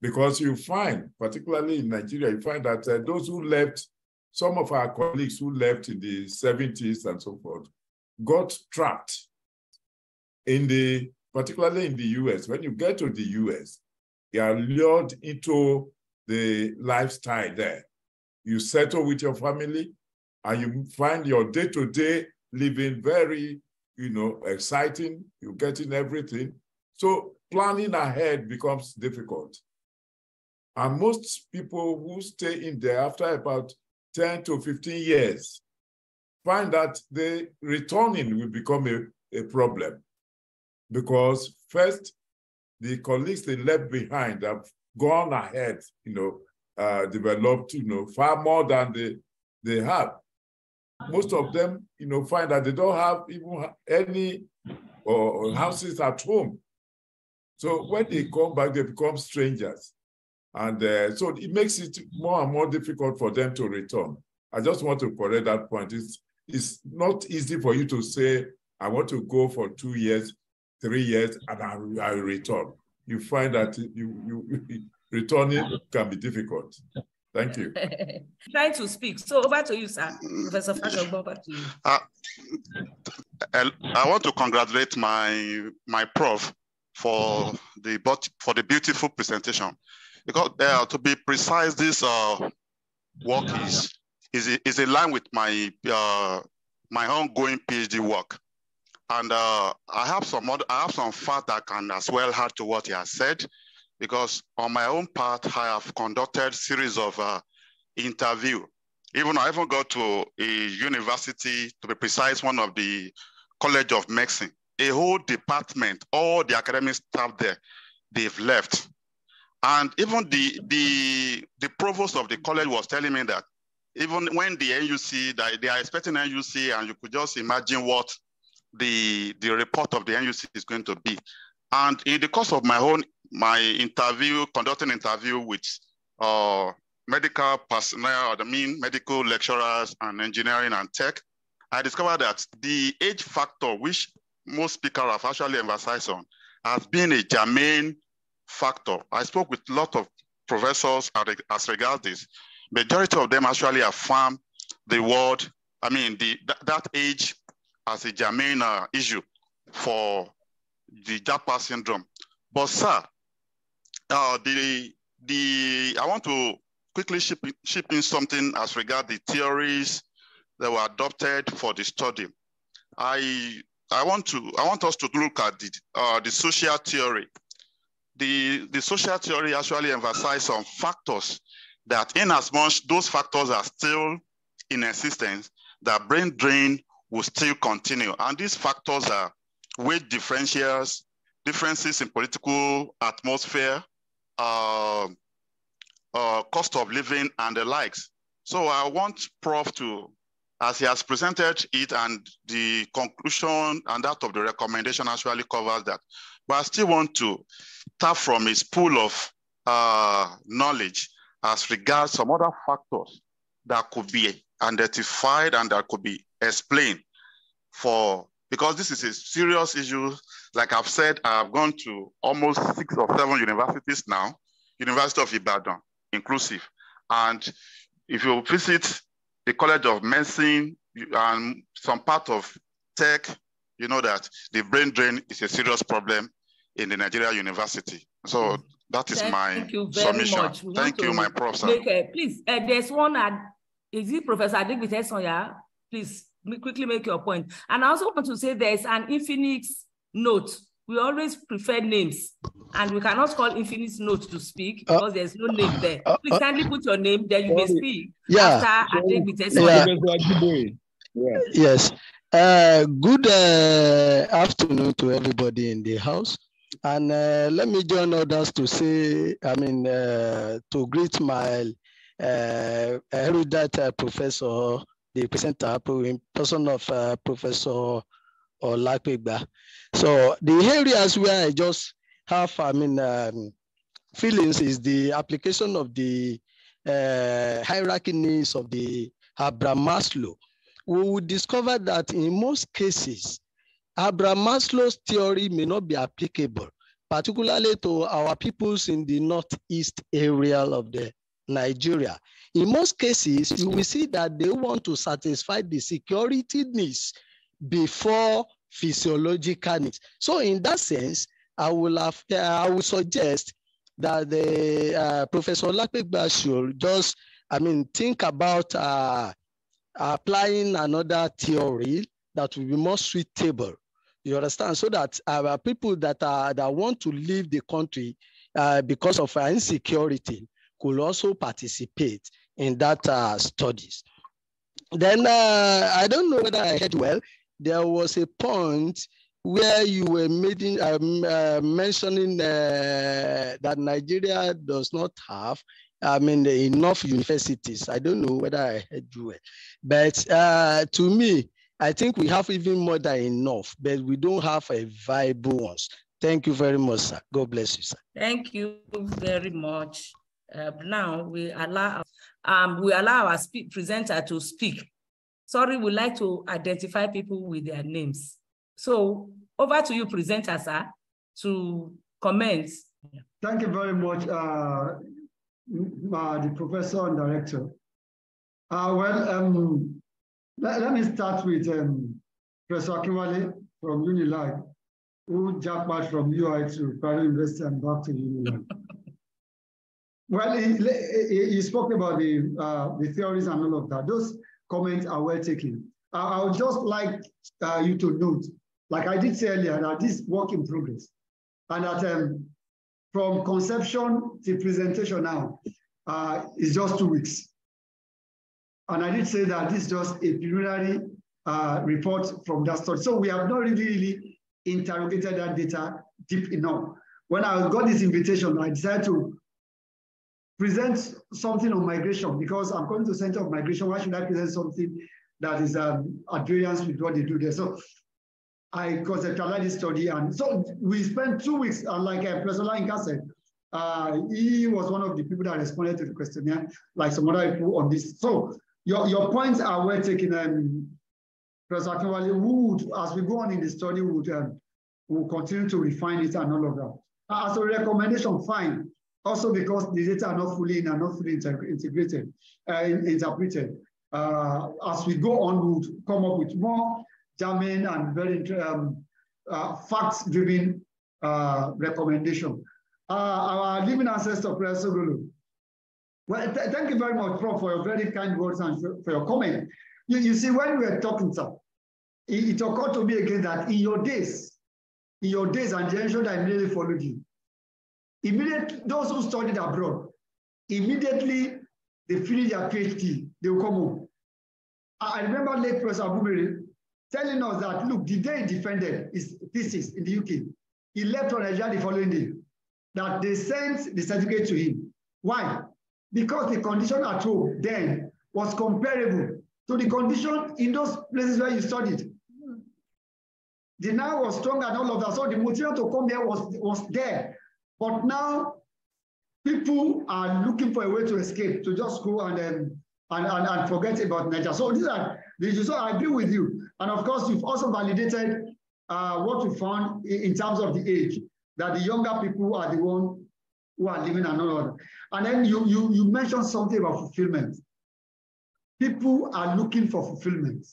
Because you find, particularly in Nigeria, you find that uh, those who left, some of our colleagues who left in the 70s and so forth, got trapped in the, particularly in the US. When you get to the US, you are lured into the lifestyle there. You settle with your family and you find your day-to-day living very, you know, exciting. You're getting everything. So planning ahead becomes difficult. And most people who stay in there after about 10 to 15 years find that the returning will become a, a problem. Because first, the colleagues they left behind have gone ahead, you know, uh, developed, you know, far more than they, they have. Most of them, you know, find that they don't have even any or houses at home. So when they come back, they become strangers. And uh, so it makes it more and more difficult for them to return. I just want to correct that point. It's, it's not easy for you to say, I want to go for two years, three years, and I, I return. You find that you, you returning can be difficult. Thank you. Trying to speak. So over to you, sir. Professor Fashog, over to you. Uh, I want to congratulate my my prof for the for the beautiful presentation. Because uh, to be precise, this uh, work is is is in line with my uh, my ongoing PhD work, and uh, I have some other, I have some fact that can as well add to what he has said, because on my own part, I have conducted series of uh, interview. Even I even got to a university, to be precise, one of the College of Medicine, a whole department, all the academic staff there, they've left and even the, the, the provost of the college was telling me that even when the NUC, that they are expecting NUC and you could just imagine what the, the report of the NUC is going to be. And in the course of my own, my interview, conducting interview with uh, medical personnel, I mean medical lecturers and engineering and tech, I discovered that the age factor, which most speakers have actually emphasized on, has been a germane factor. I spoke with a lot of professors as regards this. Majority of them actually affirm the word, I mean, the, that age as a germane uh, issue for the JAPA syndrome. But sir, uh, the, the, I want to quickly ship, ship in something as regard the theories that were adopted for the study. I, I want to, I want us to look at the, uh, the social theory the, the social theory actually emphasizes some factors that in as much those factors are still in existence, that brain drain will still continue. And these factors are weight differentials, differences in political atmosphere, uh, uh, cost of living, and the likes. So I want Prof to, as he has presented it and the conclusion and that of the recommendation actually covers that. But I still want to tap from his pool of uh, knowledge as regards some other factors that could be identified and that could be explained for, because this is a serious issue. Like I've said, I've gone to almost six or seven universities now, University of Ibadan inclusive. And if you visit the College of Medicine and some part of tech, you know that the brain drain is a serious problem in the Nigeria University. So that is Thank my you very submission. Much. We Thank you, my professor. Uh, please, uh, there's one, uh, is it Professor Adigbite Sonya? Please quickly make your point. And I also want to say there's an Infinix note we always prefer names. And we cannot call Infinix Note to speak uh, because uh, there's no name there. Uh, Please uh, kindly put your name, then you may speak. Yeah. After yeah. yeah. Yes. Uh, good uh, afternoon to everybody in the house. And uh, let me join others to say, I mean, uh, to greet my uh, erudite professor, the presenter in person of uh, Professor Olapegba. So the areas where I just have, I mean, um, feelings is the application of the uh, hierarchy needs of the Abraham Maslow. We will discover that in most cases, Abraham Maslow's theory may not be applicable, particularly to our peoples in the northeast area of the Nigeria. In most cases, you will see that they want to satisfy the security needs before physiological needs. So in that sense, I will have, uh, I will suggest that the uh, Professor Olapegba should just, I mean, think about uh, applying another theory that will be more suitable. You understand? So that our people that are that want to leave the country uh, because of insecurity could also participate in that uh, studies. Then uh, I don't know whether I heard well. There was a point where you were um, uh, mentioning uh, that Nigeria does not have, I mean, enough universities. I don't know whether I heard you well, but uh, to me, I think we have even more than enough, but we don't have a viable ones. Thank you very much, sir. God bless you, sir. Thank you very much. Uh, now we allow um, we allow our presenter to speak. Sorry, we like to identify people with their names. So over to you, presenter, sir, to comment. Thank you very much, uh, uh, the professor and director. Uh, well, um, let, let, me start with um, Professor Akinwale from Unilag, who jumped from UI to Private University and back to Unilag. Well, he, he, spoke about the, uh, the theories and all of that. Those comments are well taken. I, I would just like uh, you to note, like I did say earlier, that this work in progress, and that um, from conception to presentation now uh, is just two weeks. And I did say that this is just a preliminary uh, report from that study. So we have not really, really interrogated that data deep enough. When I got this invitation, I decided to present something on migration because I'm going to the Center of Migration. Why should I present something that is um, at variance with what they do there? So I conceptualized this study. And so we spent two weeks, uh, like uh, Professor Lainka said, uh, he was one of the people that responded to the questionnaire, like some other people on this. So your, your points are well taken. Um, Professor Akinwale, would, as we go on in the study, would um, will continue to refine it and all of that. As a recommendation, fine. Also because the data are not fully in and not fully integrated, uh, interpreted. Uh, as we go on, we'll come up with more germane and very um, uh, facts-driven uh, recommendation. Uh, our living ancestor, Professor Gulu. Well, th thank you very much, Prof, for your very kind words and for, your comment. You, you, see, when we were talking, sir, it, it occurred to me again that in your days, in your days and that I immediately followed you, Immediately, those who studied abroad, immediately they finish their PhD, they will come home. I remember late Professor Abubiri telling us that, look, the day he defended his thesis in the UK, he left for Nigeria the following day, that they sent the certificate to him. Why? Because the condition at home then was comparable to the condition in those places where you studied. The now was strong and all of that. So the material to come here was, was there. But now people are looking for a way to escape, to just go and um, and, and, and forget about nature. So these are the issues. So I agree with you. And of course, you've also validated uh, what we found in, in, terms of the age, that the younger people are the ones who are living another. And then you, you, you mentioned something about fulfillment. People are looking for fulfillment.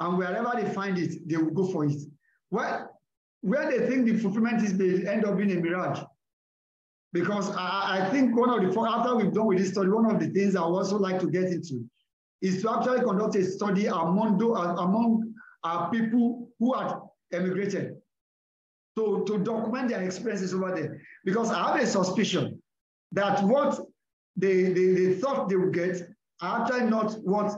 And wherever they find it, they will go for it. Well, where they think the fulfillment is, they end up being a mirage. Because I, I think one of the, after we've done with this study, one of the things I also like to get into is to actually conduct a study among, among our people who are emigrated. to, to document their experiences over there. Because I have a suspicion that what they, they, they thought they would get are actually not what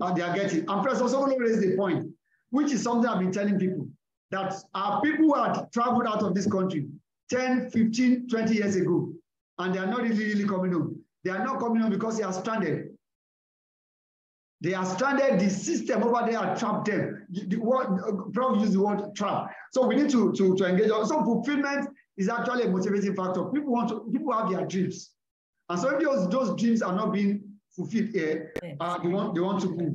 uh, they are getting. And Professor Solo raised the point, which is something I've been telling people, that our people who had traveled out of this country 10, 15, 20 years ago, and they are not really, really coming home. They are not coming home because they are stranded. They are stranded. The system over there are trapped them. The word, Prof use the word trap. So we need to, to, to engage. So fulfillment is actually a motivating factor. People want to, people have their dreams. And so if those, those dreams are not being fulfilled here, uh, they, want, they want to move.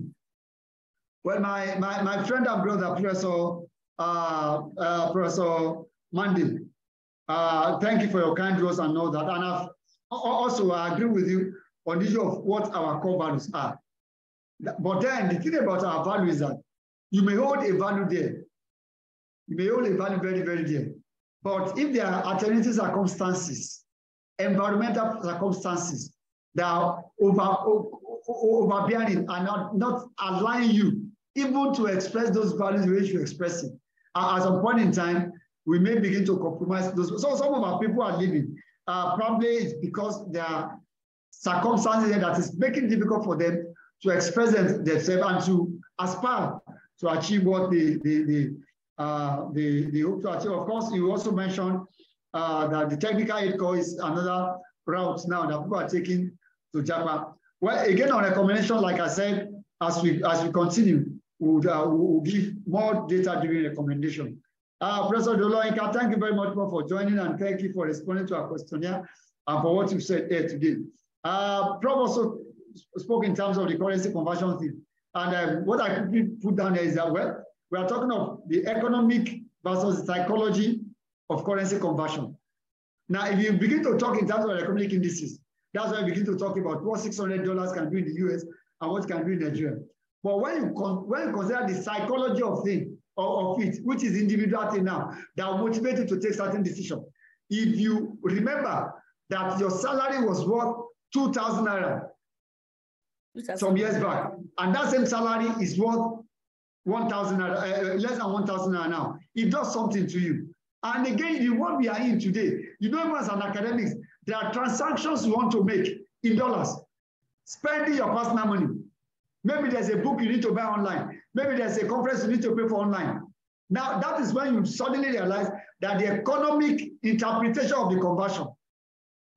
Well, my, my, my friend and brother, Professor, uh, uh, Professor Mande, uh, thank you for your kind words and all that. And I've, also, I agree with you on the issue of what our core values are. But then the thing about our value is that you may hold a value there. You may hold a value very, very dear. But if there are alternative circumstances, environmental circumstances that are over, overbearing and not, not allowing you even to express those values the way you express it, at some point in time, we may begin to compromise those. So some of our people are leaving. Uh, probably it's because there are circumstances that is making difficult for them to express themselves and to aspire to achieve what they, they, they, uh, they, they hope to achieve. Of course, you also mentioned uh, that the technical aid corps is another route now that people are taking to japa. Well, again, on recommendation, like I said, as we as we continue, we'll, uh, we'll give more data during recommendation. Uh, Professor Olayinka, thank you very much for joining and thank you for responding to our questionnaire and for what you said here today. Uh, Prof also spoke in terms of the currency conversion thing. And uh, what I could put down there is that, well, we are talking of the economic versus the psychology of currency conversion. Now, if you begin to talk in terms of economic indices, that's why we begin to talk about what $600 can do in the US and what can do in Nigeria. But when you, when you consider the psychology of things, of, of it, which is individual thing now, that will motivate you to take certain decision. If you remember that your salary was worth 2,000 naira some years back, and that same salary is worth 1,000 naira, uh, uh, less than 1,000 naira now, it does something to you. And again, the world we are in today, you know, as an academics, there are transactions you want to make in dollars, spending your personal money. Maybe there's a book you need to buy online. Maybe there's a conference you need to pay for online. Now, that is when you suddenly realize that the economic interpretation of the conversion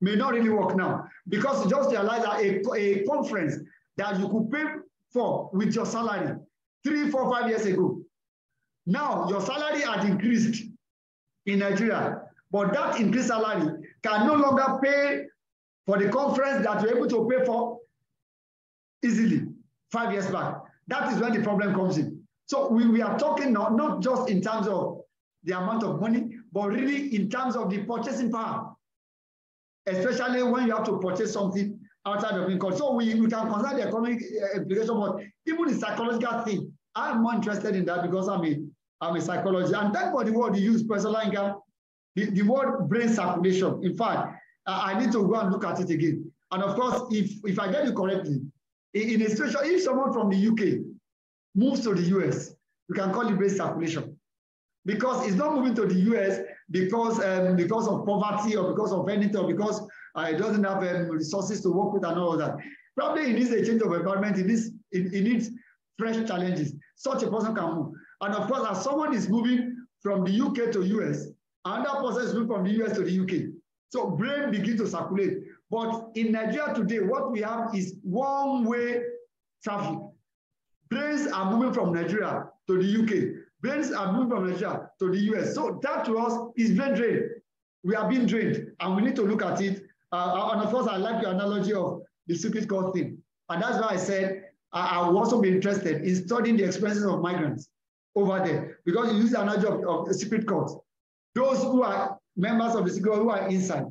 may not really work now because you just realize that a, a conference that you could pay for with your salary three, four, five years ago. Now, your salary had increased in Nigeria, but that increased salary can no longer pay for the conference that you're able to pay for easily five years back. That is when the problem comes in. So we, we are talking not, not just in terms of the amount of money, but really in terms of the purchasing power, especially when you have to purchase something outside of income. So we, we can consider the economic uh, implication, but even the psychological thing, I'm more interested in that because I'm a, I'm a psychologist. And thank for the word you use, Professor Lanka, the, the word brain circulation. In fact, I need to go and look at it again. And of course, if, if I get it correctly, in a situation, if someone from the UK moves to the US, we can call it brain circulation. Because it's not moving to the US because, um, because of poverty or because of anything or because uh, it doesn't have um, resources to work with and all that. Probably it needs a change of environment, it needs, it, it needs fresh challenges. Such a person can move. And of course, as someone is moving from the UK to US, another person is moving from the US to the UK. So brain begins to circulate. But in Nigeria today, what we have is one-way traffic. Brains are moving from Nigeria to the UK. Brains are moving from Nigeria to the US. So that to us is brain drain. We are being drained, and we need to look at it. Uh, and of course, I like your analogy of the secret court thing. And that's why I said I, I will also be interested in studying the experiences of migrants over there. Because you use the analogy of, of the secret court. Those who are members of the secret court who are inside,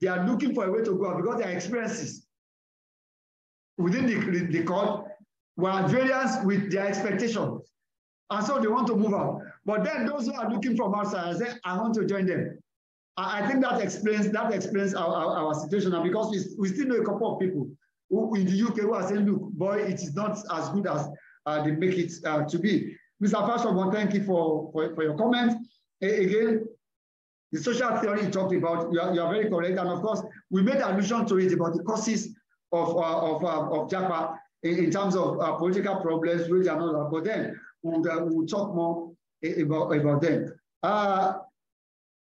they are looking for a way to go out because their experiences within the, the, court were at variance with their expectations. And so they want to move out. But then those who are looking from outside, I say, I want to join them. I, I think that explains that explains our, our, our situation because we, we still know a couple of people who in the UK who are saying, look, boy, it is not as good as uh, they make it uh, to be. Mr. Fashon, thank you for, for, for your comments. A again, the social theory you talked about, you are, you are very correct. And of course, we made allusion to it about the causes of, uh, of, uh, of JAPA in, in, terms of uh, political problems, which are not, but then we'll, uh, we'll talk more about, about them. Uh,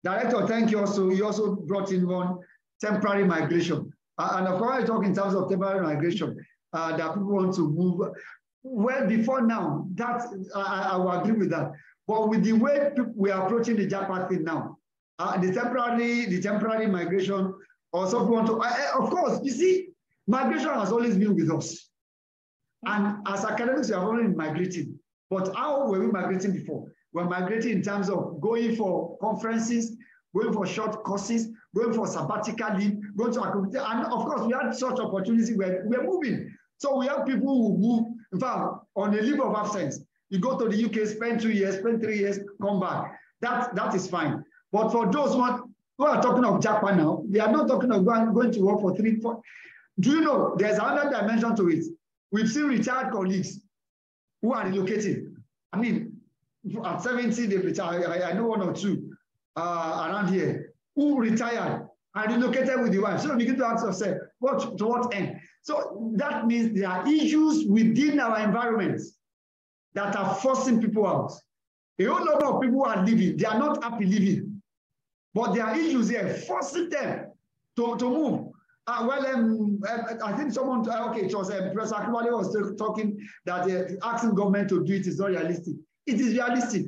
Director, thank you also. You also brought in one temporary migration. Uh, and of course, I talk in terms of temporary migration, that people want to move. Well, before now, that I, I will agree with that. But with the way we are approaching the JAPA thing now, uh, the temporary, the temporary migration, or some want to, uh, of course, you see, migration has always been with us. And as academics, we have only migrating. But how were we migrating before? We're migrating in terms of going for conferences, going for short courses, going for sabbatical leave, going to activity. And of course, we had such opportunity where we're moving. So we have people who move, in fact, on a leave of absence. You go to the UK, spend two years, spend three years, come back. That, that is fine. But for those who are talking of japa now, they are not talking of going, going to work for three, four. Do you know there's another dimension to it? We've seen retired colleagues who are relocating. I mean, at 70, they retired. I, I know one or two uh, around here who retired and relocated with the wife. So we begin to ask ourselves, what, to what end? So that means there are issues within our environments that are forcing people out. A whole lot of people are living, they are not happy living. But there are issues here forcing them to, to move. Uh, well, um, I think someone, uh, okay, it was um, Professor was talking that uh, asking government to do it is not realistic. It is realistic.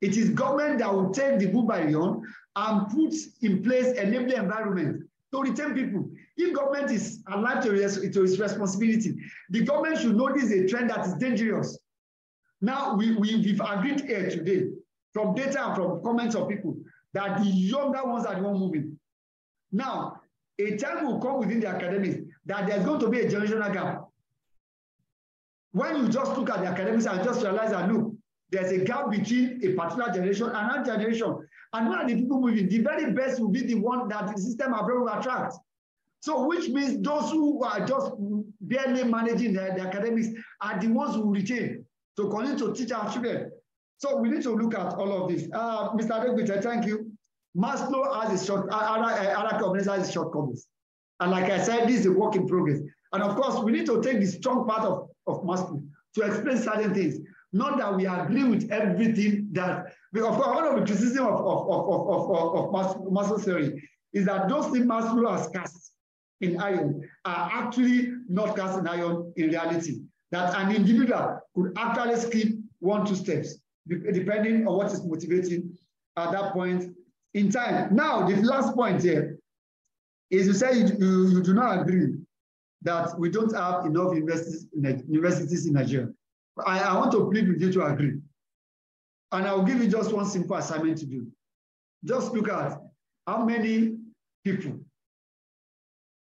It is government that will take the the and put in place a enabling environment to retain people. If government is alive to, to its responsibility, the government should notice a trend that is dangerous. Now, we, we, we've agreed here today, from data and from comments of people, that the younger ones are the one moving. Now, a time will come within the academics that there's going to be a generational gap. When you just look at the academics and just realize that, look, there's a gap between a particular generation and another generation. And when are the people moving? The very best will be the one that the system will attract. So which means those who are just barely managing the, the academics are the ones who retain to continue to teach our children. So we need to look at all of this. Uh, Mr. Adegbite, thank you. Maslow has a short, uh, other, uh, other companies has a shortcomings. And like I said, this is a work in progress. And of course, we need to take the strong part of, of Maslow to explain certain things. Not that we agree with everything that, of course, one of the criticism of, of, of, of, of, of Maslow theory is that those things Maslow has cast in iron are actually not cast in iron in reality. That an individual could actually skip one, two steps, depending on what is motivating at that point in time. Now, the last point here is you say you, you, you do not agree that we don't have enough universities in, universities in Nigeria. I, I want to plead with you to agree. And I'll give you just one simple assignment to do. Just look at how many people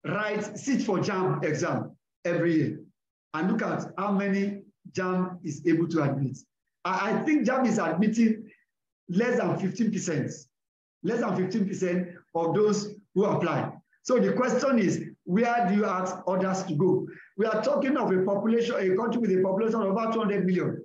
write, sit for JAMB exam every year, and look at how many JAMB is able to admit. I, I think JAMB is admitting less than 15%, less than 15% of those who apply. So the question is, where do you ask others to go? We are talking of a population, a country with a population of about 200 million.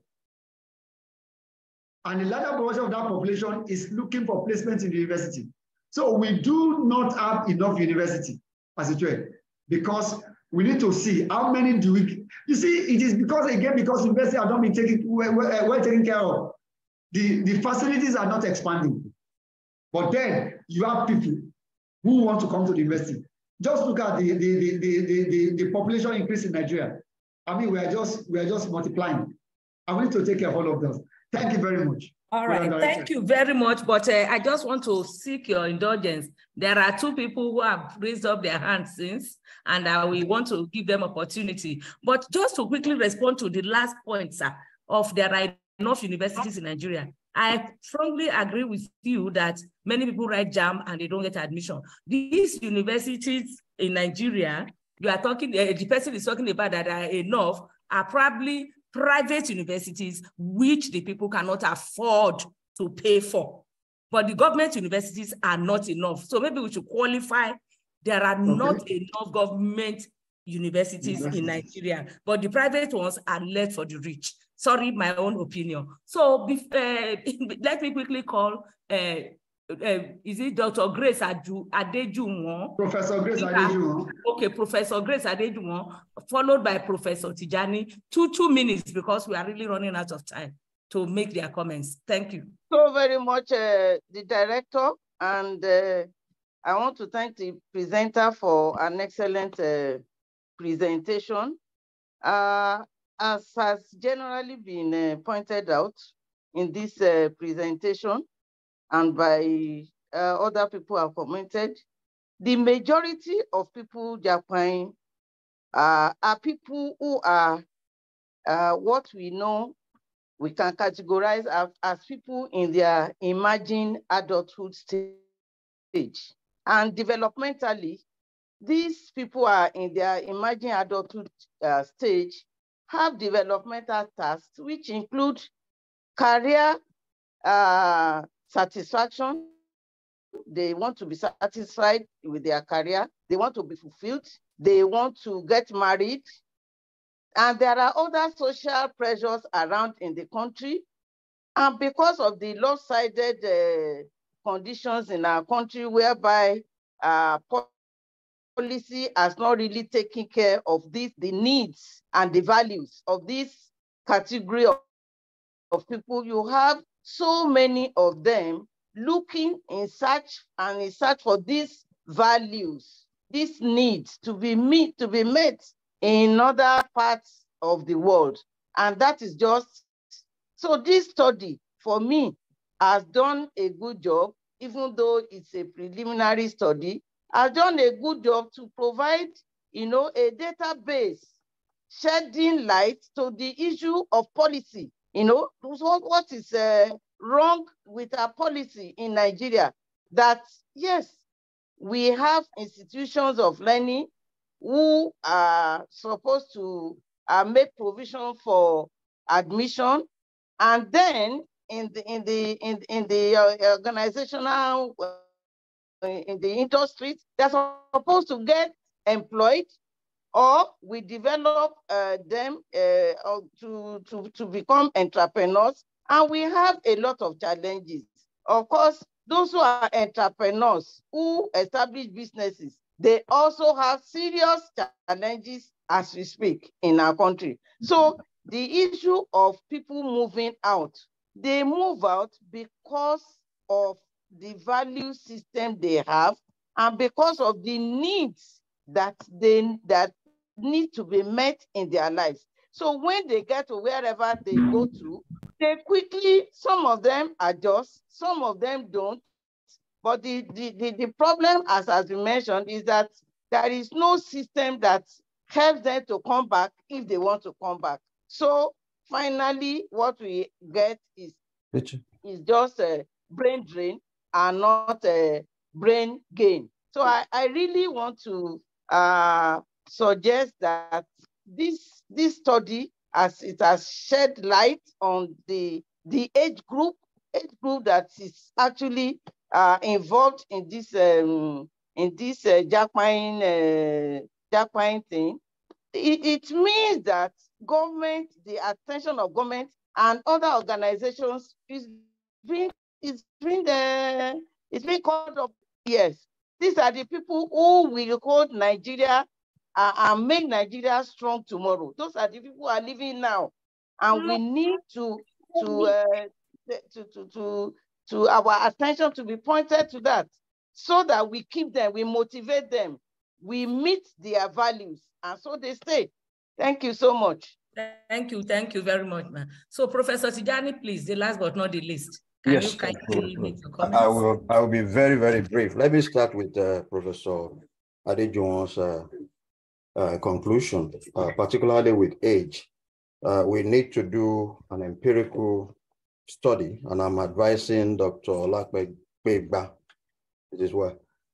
And a larger portion of that population is looking for placement in the university. So we do not have enough university as it were, because we need to see how many do we, you see, it is because, again, because university are not being taken, well, well, uh, well taken care of. The, the facilities are not expanding. But then you have people who want to come to the university. Just look at the, the, the, the, the, the population increase in Nigeria. I mean, we are just we are just multiplying. I want to take care of all of those. Thank you very much. All right, thank you very much. But uh, I just want to seek your indulgence. There are two people who have raised up their hands since, and uh, we want to give them opportunity. But just to quickly respond to the last point, sir, of there are enough universities in Nigeria. I strongly agree with you that many people write JAMB and they don't get admission. These universities in Nigeria, you are talking, uh, the person is talking about that are enough, are probably private universities which the people cannot afford to pay for. But the government universities are not enough. So maybe we should qualify. There are okay. not enough government universities in Nigeria, but the private ones are left for the rich. Sorry, my own opinion. So uh, let me quickly call uh, uh, is it Dr. Grace Adu, Adejuwon? Professor Grace Adejuwon. Okay, Professor Grace Adejuwon, followed by Professor Tijani. Two, two minutes because we are really running out of time to make their comments. Thank you. So very much, uh, the director, and uh, I want to thank the presenter for an excellent uh, presentation. Uh, as has generally been uh, pointed out in this uh, presentation and by uh, other people have commented, the majority of people Japan uh, are people who are uh, what we know we can categorize as, as people in their emerging adulthood stage. And developmentally, these people are in their emerging adulthood uh, stage have developmental tasks, which include career uh, satisfaction. They want to be satisfied with their career. They want to be fulfilled. They want to get married. And there are other social pressures around in the country. And because of the lopsided uh, conditions in our country whereby uh, policy has not really taken care of this, the needs and the values of this category of, of people. You have so many of them looking in search and in search for these values, these needs to be meet, to be met in other parts of the world. And that is just, so this study for me has done a good job, even though it's a preliminary study, has done a good job to provide, you know, a database shedding light to the issue of policy. You know, what, is uh, wrong with our policy in Nigeria? That, yes, we have institutions of learning who are supposed to uh, make provision for admission. And then in the, in the, in, in the uh, organizational in the industry, they're supposed to get employed or we develop uh, them uh, to, to, to become entrepreneurs. And we have a lot of challenges. Of course, those who are entrepreneurs who establish businesses, they also have serious challenges as we speak in our country. So the issue of people moving out, they move out because of the value system they have and because of the needs that they that need to be met in their lives. So when they get to wherever they go to, they quickly, some of them adjust, some of them don't. But the, the, the, the problem, as has been mentioned, is that there is no system that helps them to come back if they want to come back. So finally, what we get is, is just a brain drain and not a brain gain. So I, I really want to uh, suggest that this, this study, as it has shed light on the, the age group, age group that is actually uh, involved in this um, in this uh, uh, thing, it, it means that government, the attention of government and other organizations is being is being the it's being called up. Yes, these are the people who will hold Nigeria uh, and make Nigeria strong tomorrow. Those are the people who are living now, and we need to to uh, to, to to to our attention to be pointed to that, so that we keep them, we motivate them, we meet their values, and so they stay. Thank you so much. Thank you, thank you very much, man. So, Professor Tijani, please, the last but not the least. Can yes, I will. I will be very, very brief. Let me start with uh, Professor Adejuwon's uh, uh, conclusion, uh, particularly with age. Uh, we need to do an empirical study, and I'm advising Dr. Olakwe Begba, it is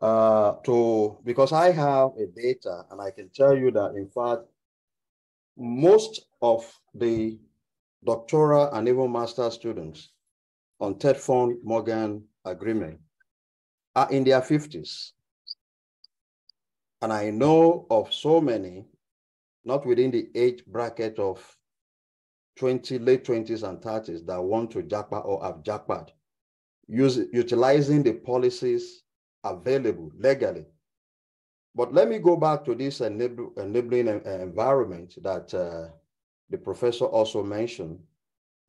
uh, to, because I have a data, and I can tell you that, in fact, most of the doctoral and even master students on TETFund Morgan agreement are in their 50s. And I know of so many, not within the age bracket of 20, late 20s and 30s that want to jackpot or have jackpot utilizing the policies available legally. But let me go back to this enabling environment that uh, the professor also mentioned.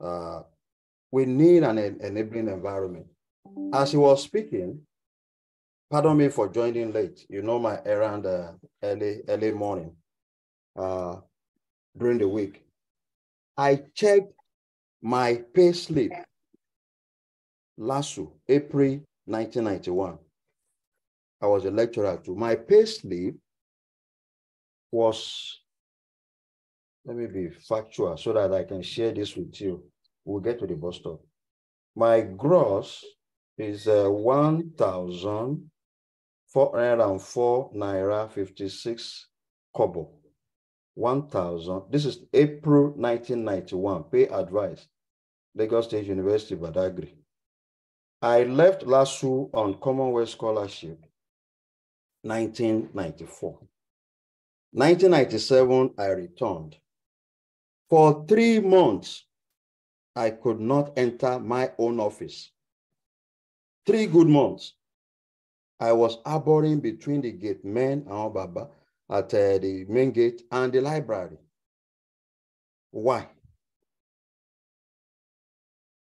Uh, we need an enabling environment. As he was speaking, pardon me for joining late. You know my errand uh, early, early morning uh, during the week. I checked my pay slip last April 1991. I was a lecturer too. My pay slip was, let me be factual so that I can share this with you. We'll get to the bus stop. My gross is uh, 1,404 naira 56 kobo. 1,000. This is April 1991. Pay advice. Lagos State University, Badagry. I left LASU on Commonwealth Scholarship 1994. 1997, I returned. For three months, I could not enter my own office. Three good months. I was harboring between the gate men and Baba at uh, the main gate and the library. Why?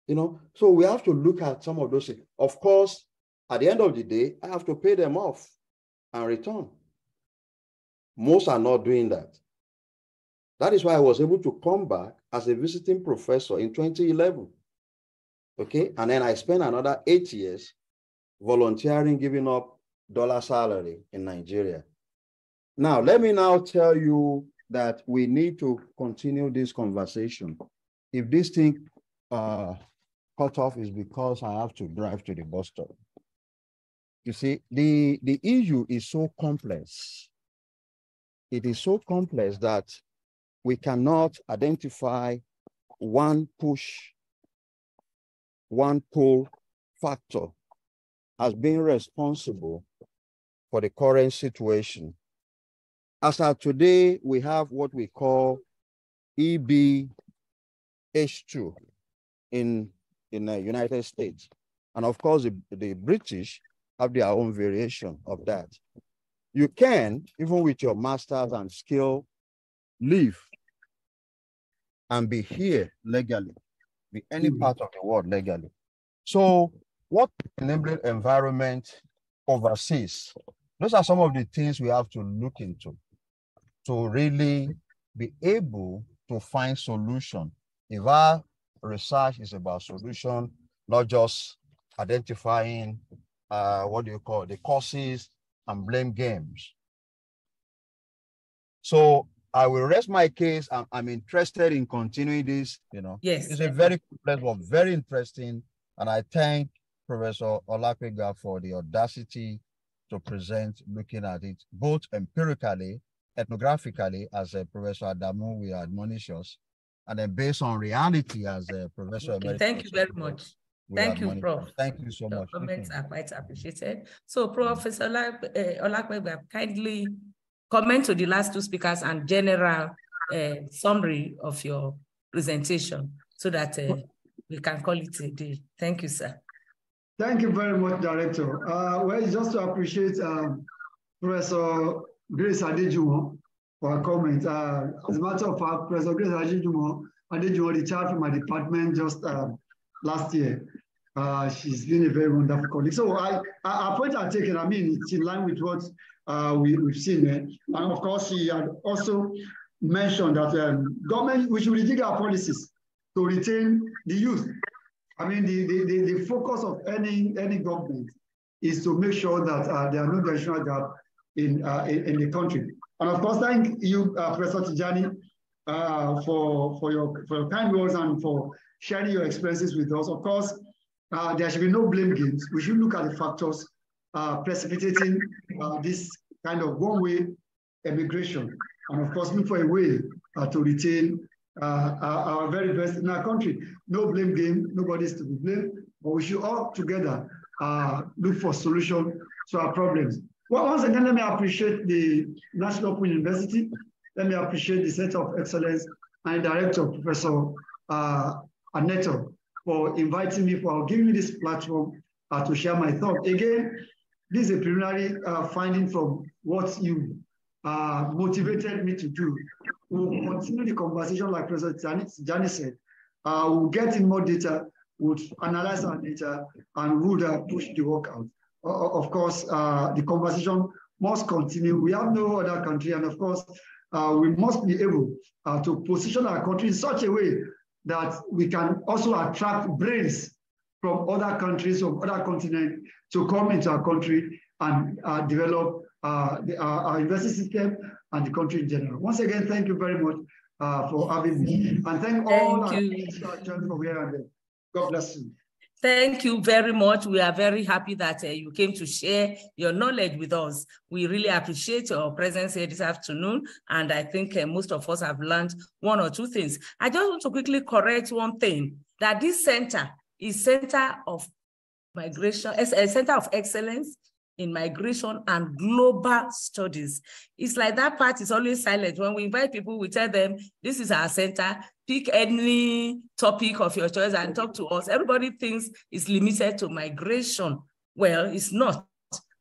You know, so we have to look at some of those things. Of course, at the end of the day, I have to pay them off and return. Most are not doing that. That is why I was able to come back as a visiting professor in 2011. Okay, and then I spent another eight years volunteering, giving up dollar salary in Nigeria. Now, let me now tell you that we need to continue this conversation. If this thing uh, cut off is because I have to drive to the bus stop. You see, the, the issue is so complex. It is so complex that we cannot identify one push, one pull factor as being responsible for the current situation. As of today, we have what we call EBH2 in, in the United States. And of course, the, the British have their own variation of that. You can, even with your master's and skill, live and be here legally, be any mm-hmm. part of the world legally. So what enabling environment overseas? Those are some of the things we have to look into to really be able to find solution. If our research is about solution, not just identifying uh, what do you call the causes and blame games. So I will rest my case. I'm, I'm interested in continuing this, you know. Yes. It's a very complex but very interesting. And I thank Professor Olapegba for the audacity to present looking at it both empirically, ethnographically, as a Professor Adamu will admonish us, and then based on reality as a Professor okay, Thank you very much. Thank you, Prof. Thank you so Your much. comments are quite appreciated. So, Professor Olapegba, kindly comment to the last two speakers and general uh, summary of your presentation so that uh, we can call it a day. Thank you, sir. Thank you very much, Director. Uh, well, just to appreciate um, Professor Grace Adejumo for her comment. Uh, as a matter of fact, Professor Grace Adejumo, Adejumo retired from my department just uh, last year. Uh, she's been a very wonderful colleague. So I, I, point I taken, I mean, it's in line with what uh, we, we've seen. Eh? And of course, she had also mentioned that um, government, we should rethink our policies to retain the youth. I mean, the, the, the, the, focus of any, any government is to make sure that uh, there are no generational gap in, uh, in, in, the country. And of course, thank you, uh, Professor Tijani, uh, for, for, your, for your kind words and for sharing your experiences with us. Of course, uh, there should be no blame games. We should look at the factors uh, precipitating this kind of one-way emigration. and of course look for a way to retain uh, our, very best in our country. No blame game, nobody's to be blamed, but we should all together uh, look for solution to our problems. Well, once again, let me appreciate the National Open University. Let me appreciate the Center of Excellence and Director, Professor uh, Aneto, for inviting me, for giving me this platform uh, to share my thoughts. Again, this is a preliminary uh, finding from what you uh, motivated me to do. We'll continue the conversation like President Jani said. Uh, we'll get in more data, we'll analyze our data, and would uh, push the work out. of course, uh, the conversation must continue. We have no other country, and of course, uh, we must be able uh, to position our country in such a way that we can also attract brains from other countries, from other continents to come into our country and uh, develop uh, the, uh, our university system and the country in general. Once again, thank you very much uh, for having me. And thank, thank all you. our for here and there. God bless you. Thank you very much. We are very happy that uh, you came to share your knowledge with us. We really appreciate your presence here this afternoon. And I think uh, most of us have learned one or two things. I just want to quickly correct one thing, that this center is Center of Migration, it's a Center of Excellence in migration and global studies. It's like that part is always silent. When we invite people, we tell them, this is our center, pick any topic of your choice and talk to us. Everybody thinks it's limited to migration. Well, it's not.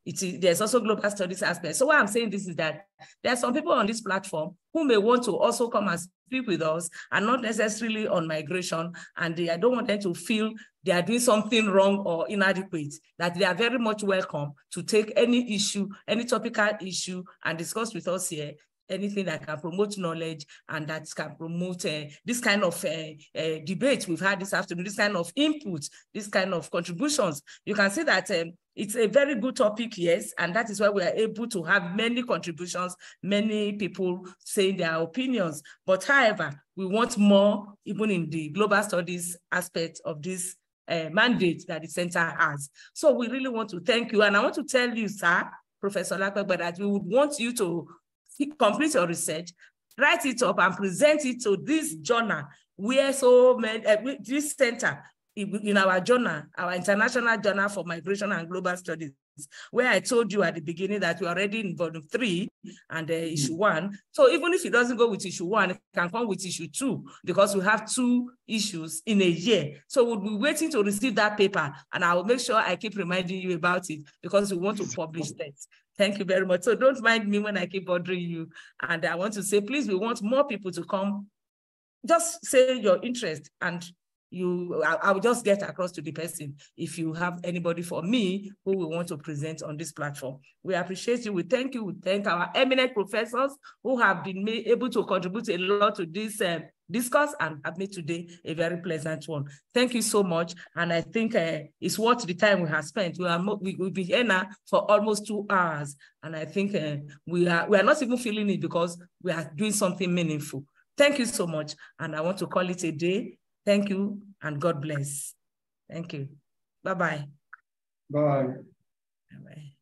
It is, there's also global studies aspect. So what I'm saying this is that there are some people on this platform who may want to also come and speak with us and not necessarily on migration. And they, I don't want them to feel they are doing something wrong or inadequate, that they are very much welcome to take any issue, any topical issue and discuss with us here anything that can promote knowledge and that can promote uh, this kind of uh, uh, debate we've had this afternoon, this kind of input, this kind of contributions. You can see that um, it's a very good topic, yes, and that is why we are able to have many contributions, many people saying their opinions. But however, we want more, even in the global studies aspect of this uh, mandate that the center has. So we really want to thank you. And I want to tell you, sir, Professor Lakpegba, that we would want you to complete your research, write it up and present it to this journal where so many, uh, this center in our journal, our international journal for migration and global studies, where I told you at the beginning that we're already in volume three and uh, issue one. So even if it doesn't go with issue one, it can come with issue two because we have two issues in a year. So we'll be waiting to receive that paper and I will make sure I keep reminding you about it because we want to publish that. Thank you very much. So don't mind me when I keep bothering you. And I want to say, please, we want more people to come. Just say your interest and you I, will just get across to the person if you have anybody for me who we want to present on this platform. We appreciate you. We thank you. We thank our eminent professors who have been able to contribute a lot to this uh, discourse and have made today a very pleasant one. Thank you so much. And I think uh, it's worth the time we have spent. We are we will be here now for almost two hours. And I think uh, we are we are not even feeling it because we are doing something meaningful. Thank you so much. And I want to call it a day. Thank you and God bless. Thank you. Bye-bye. Bye. Bye-bye.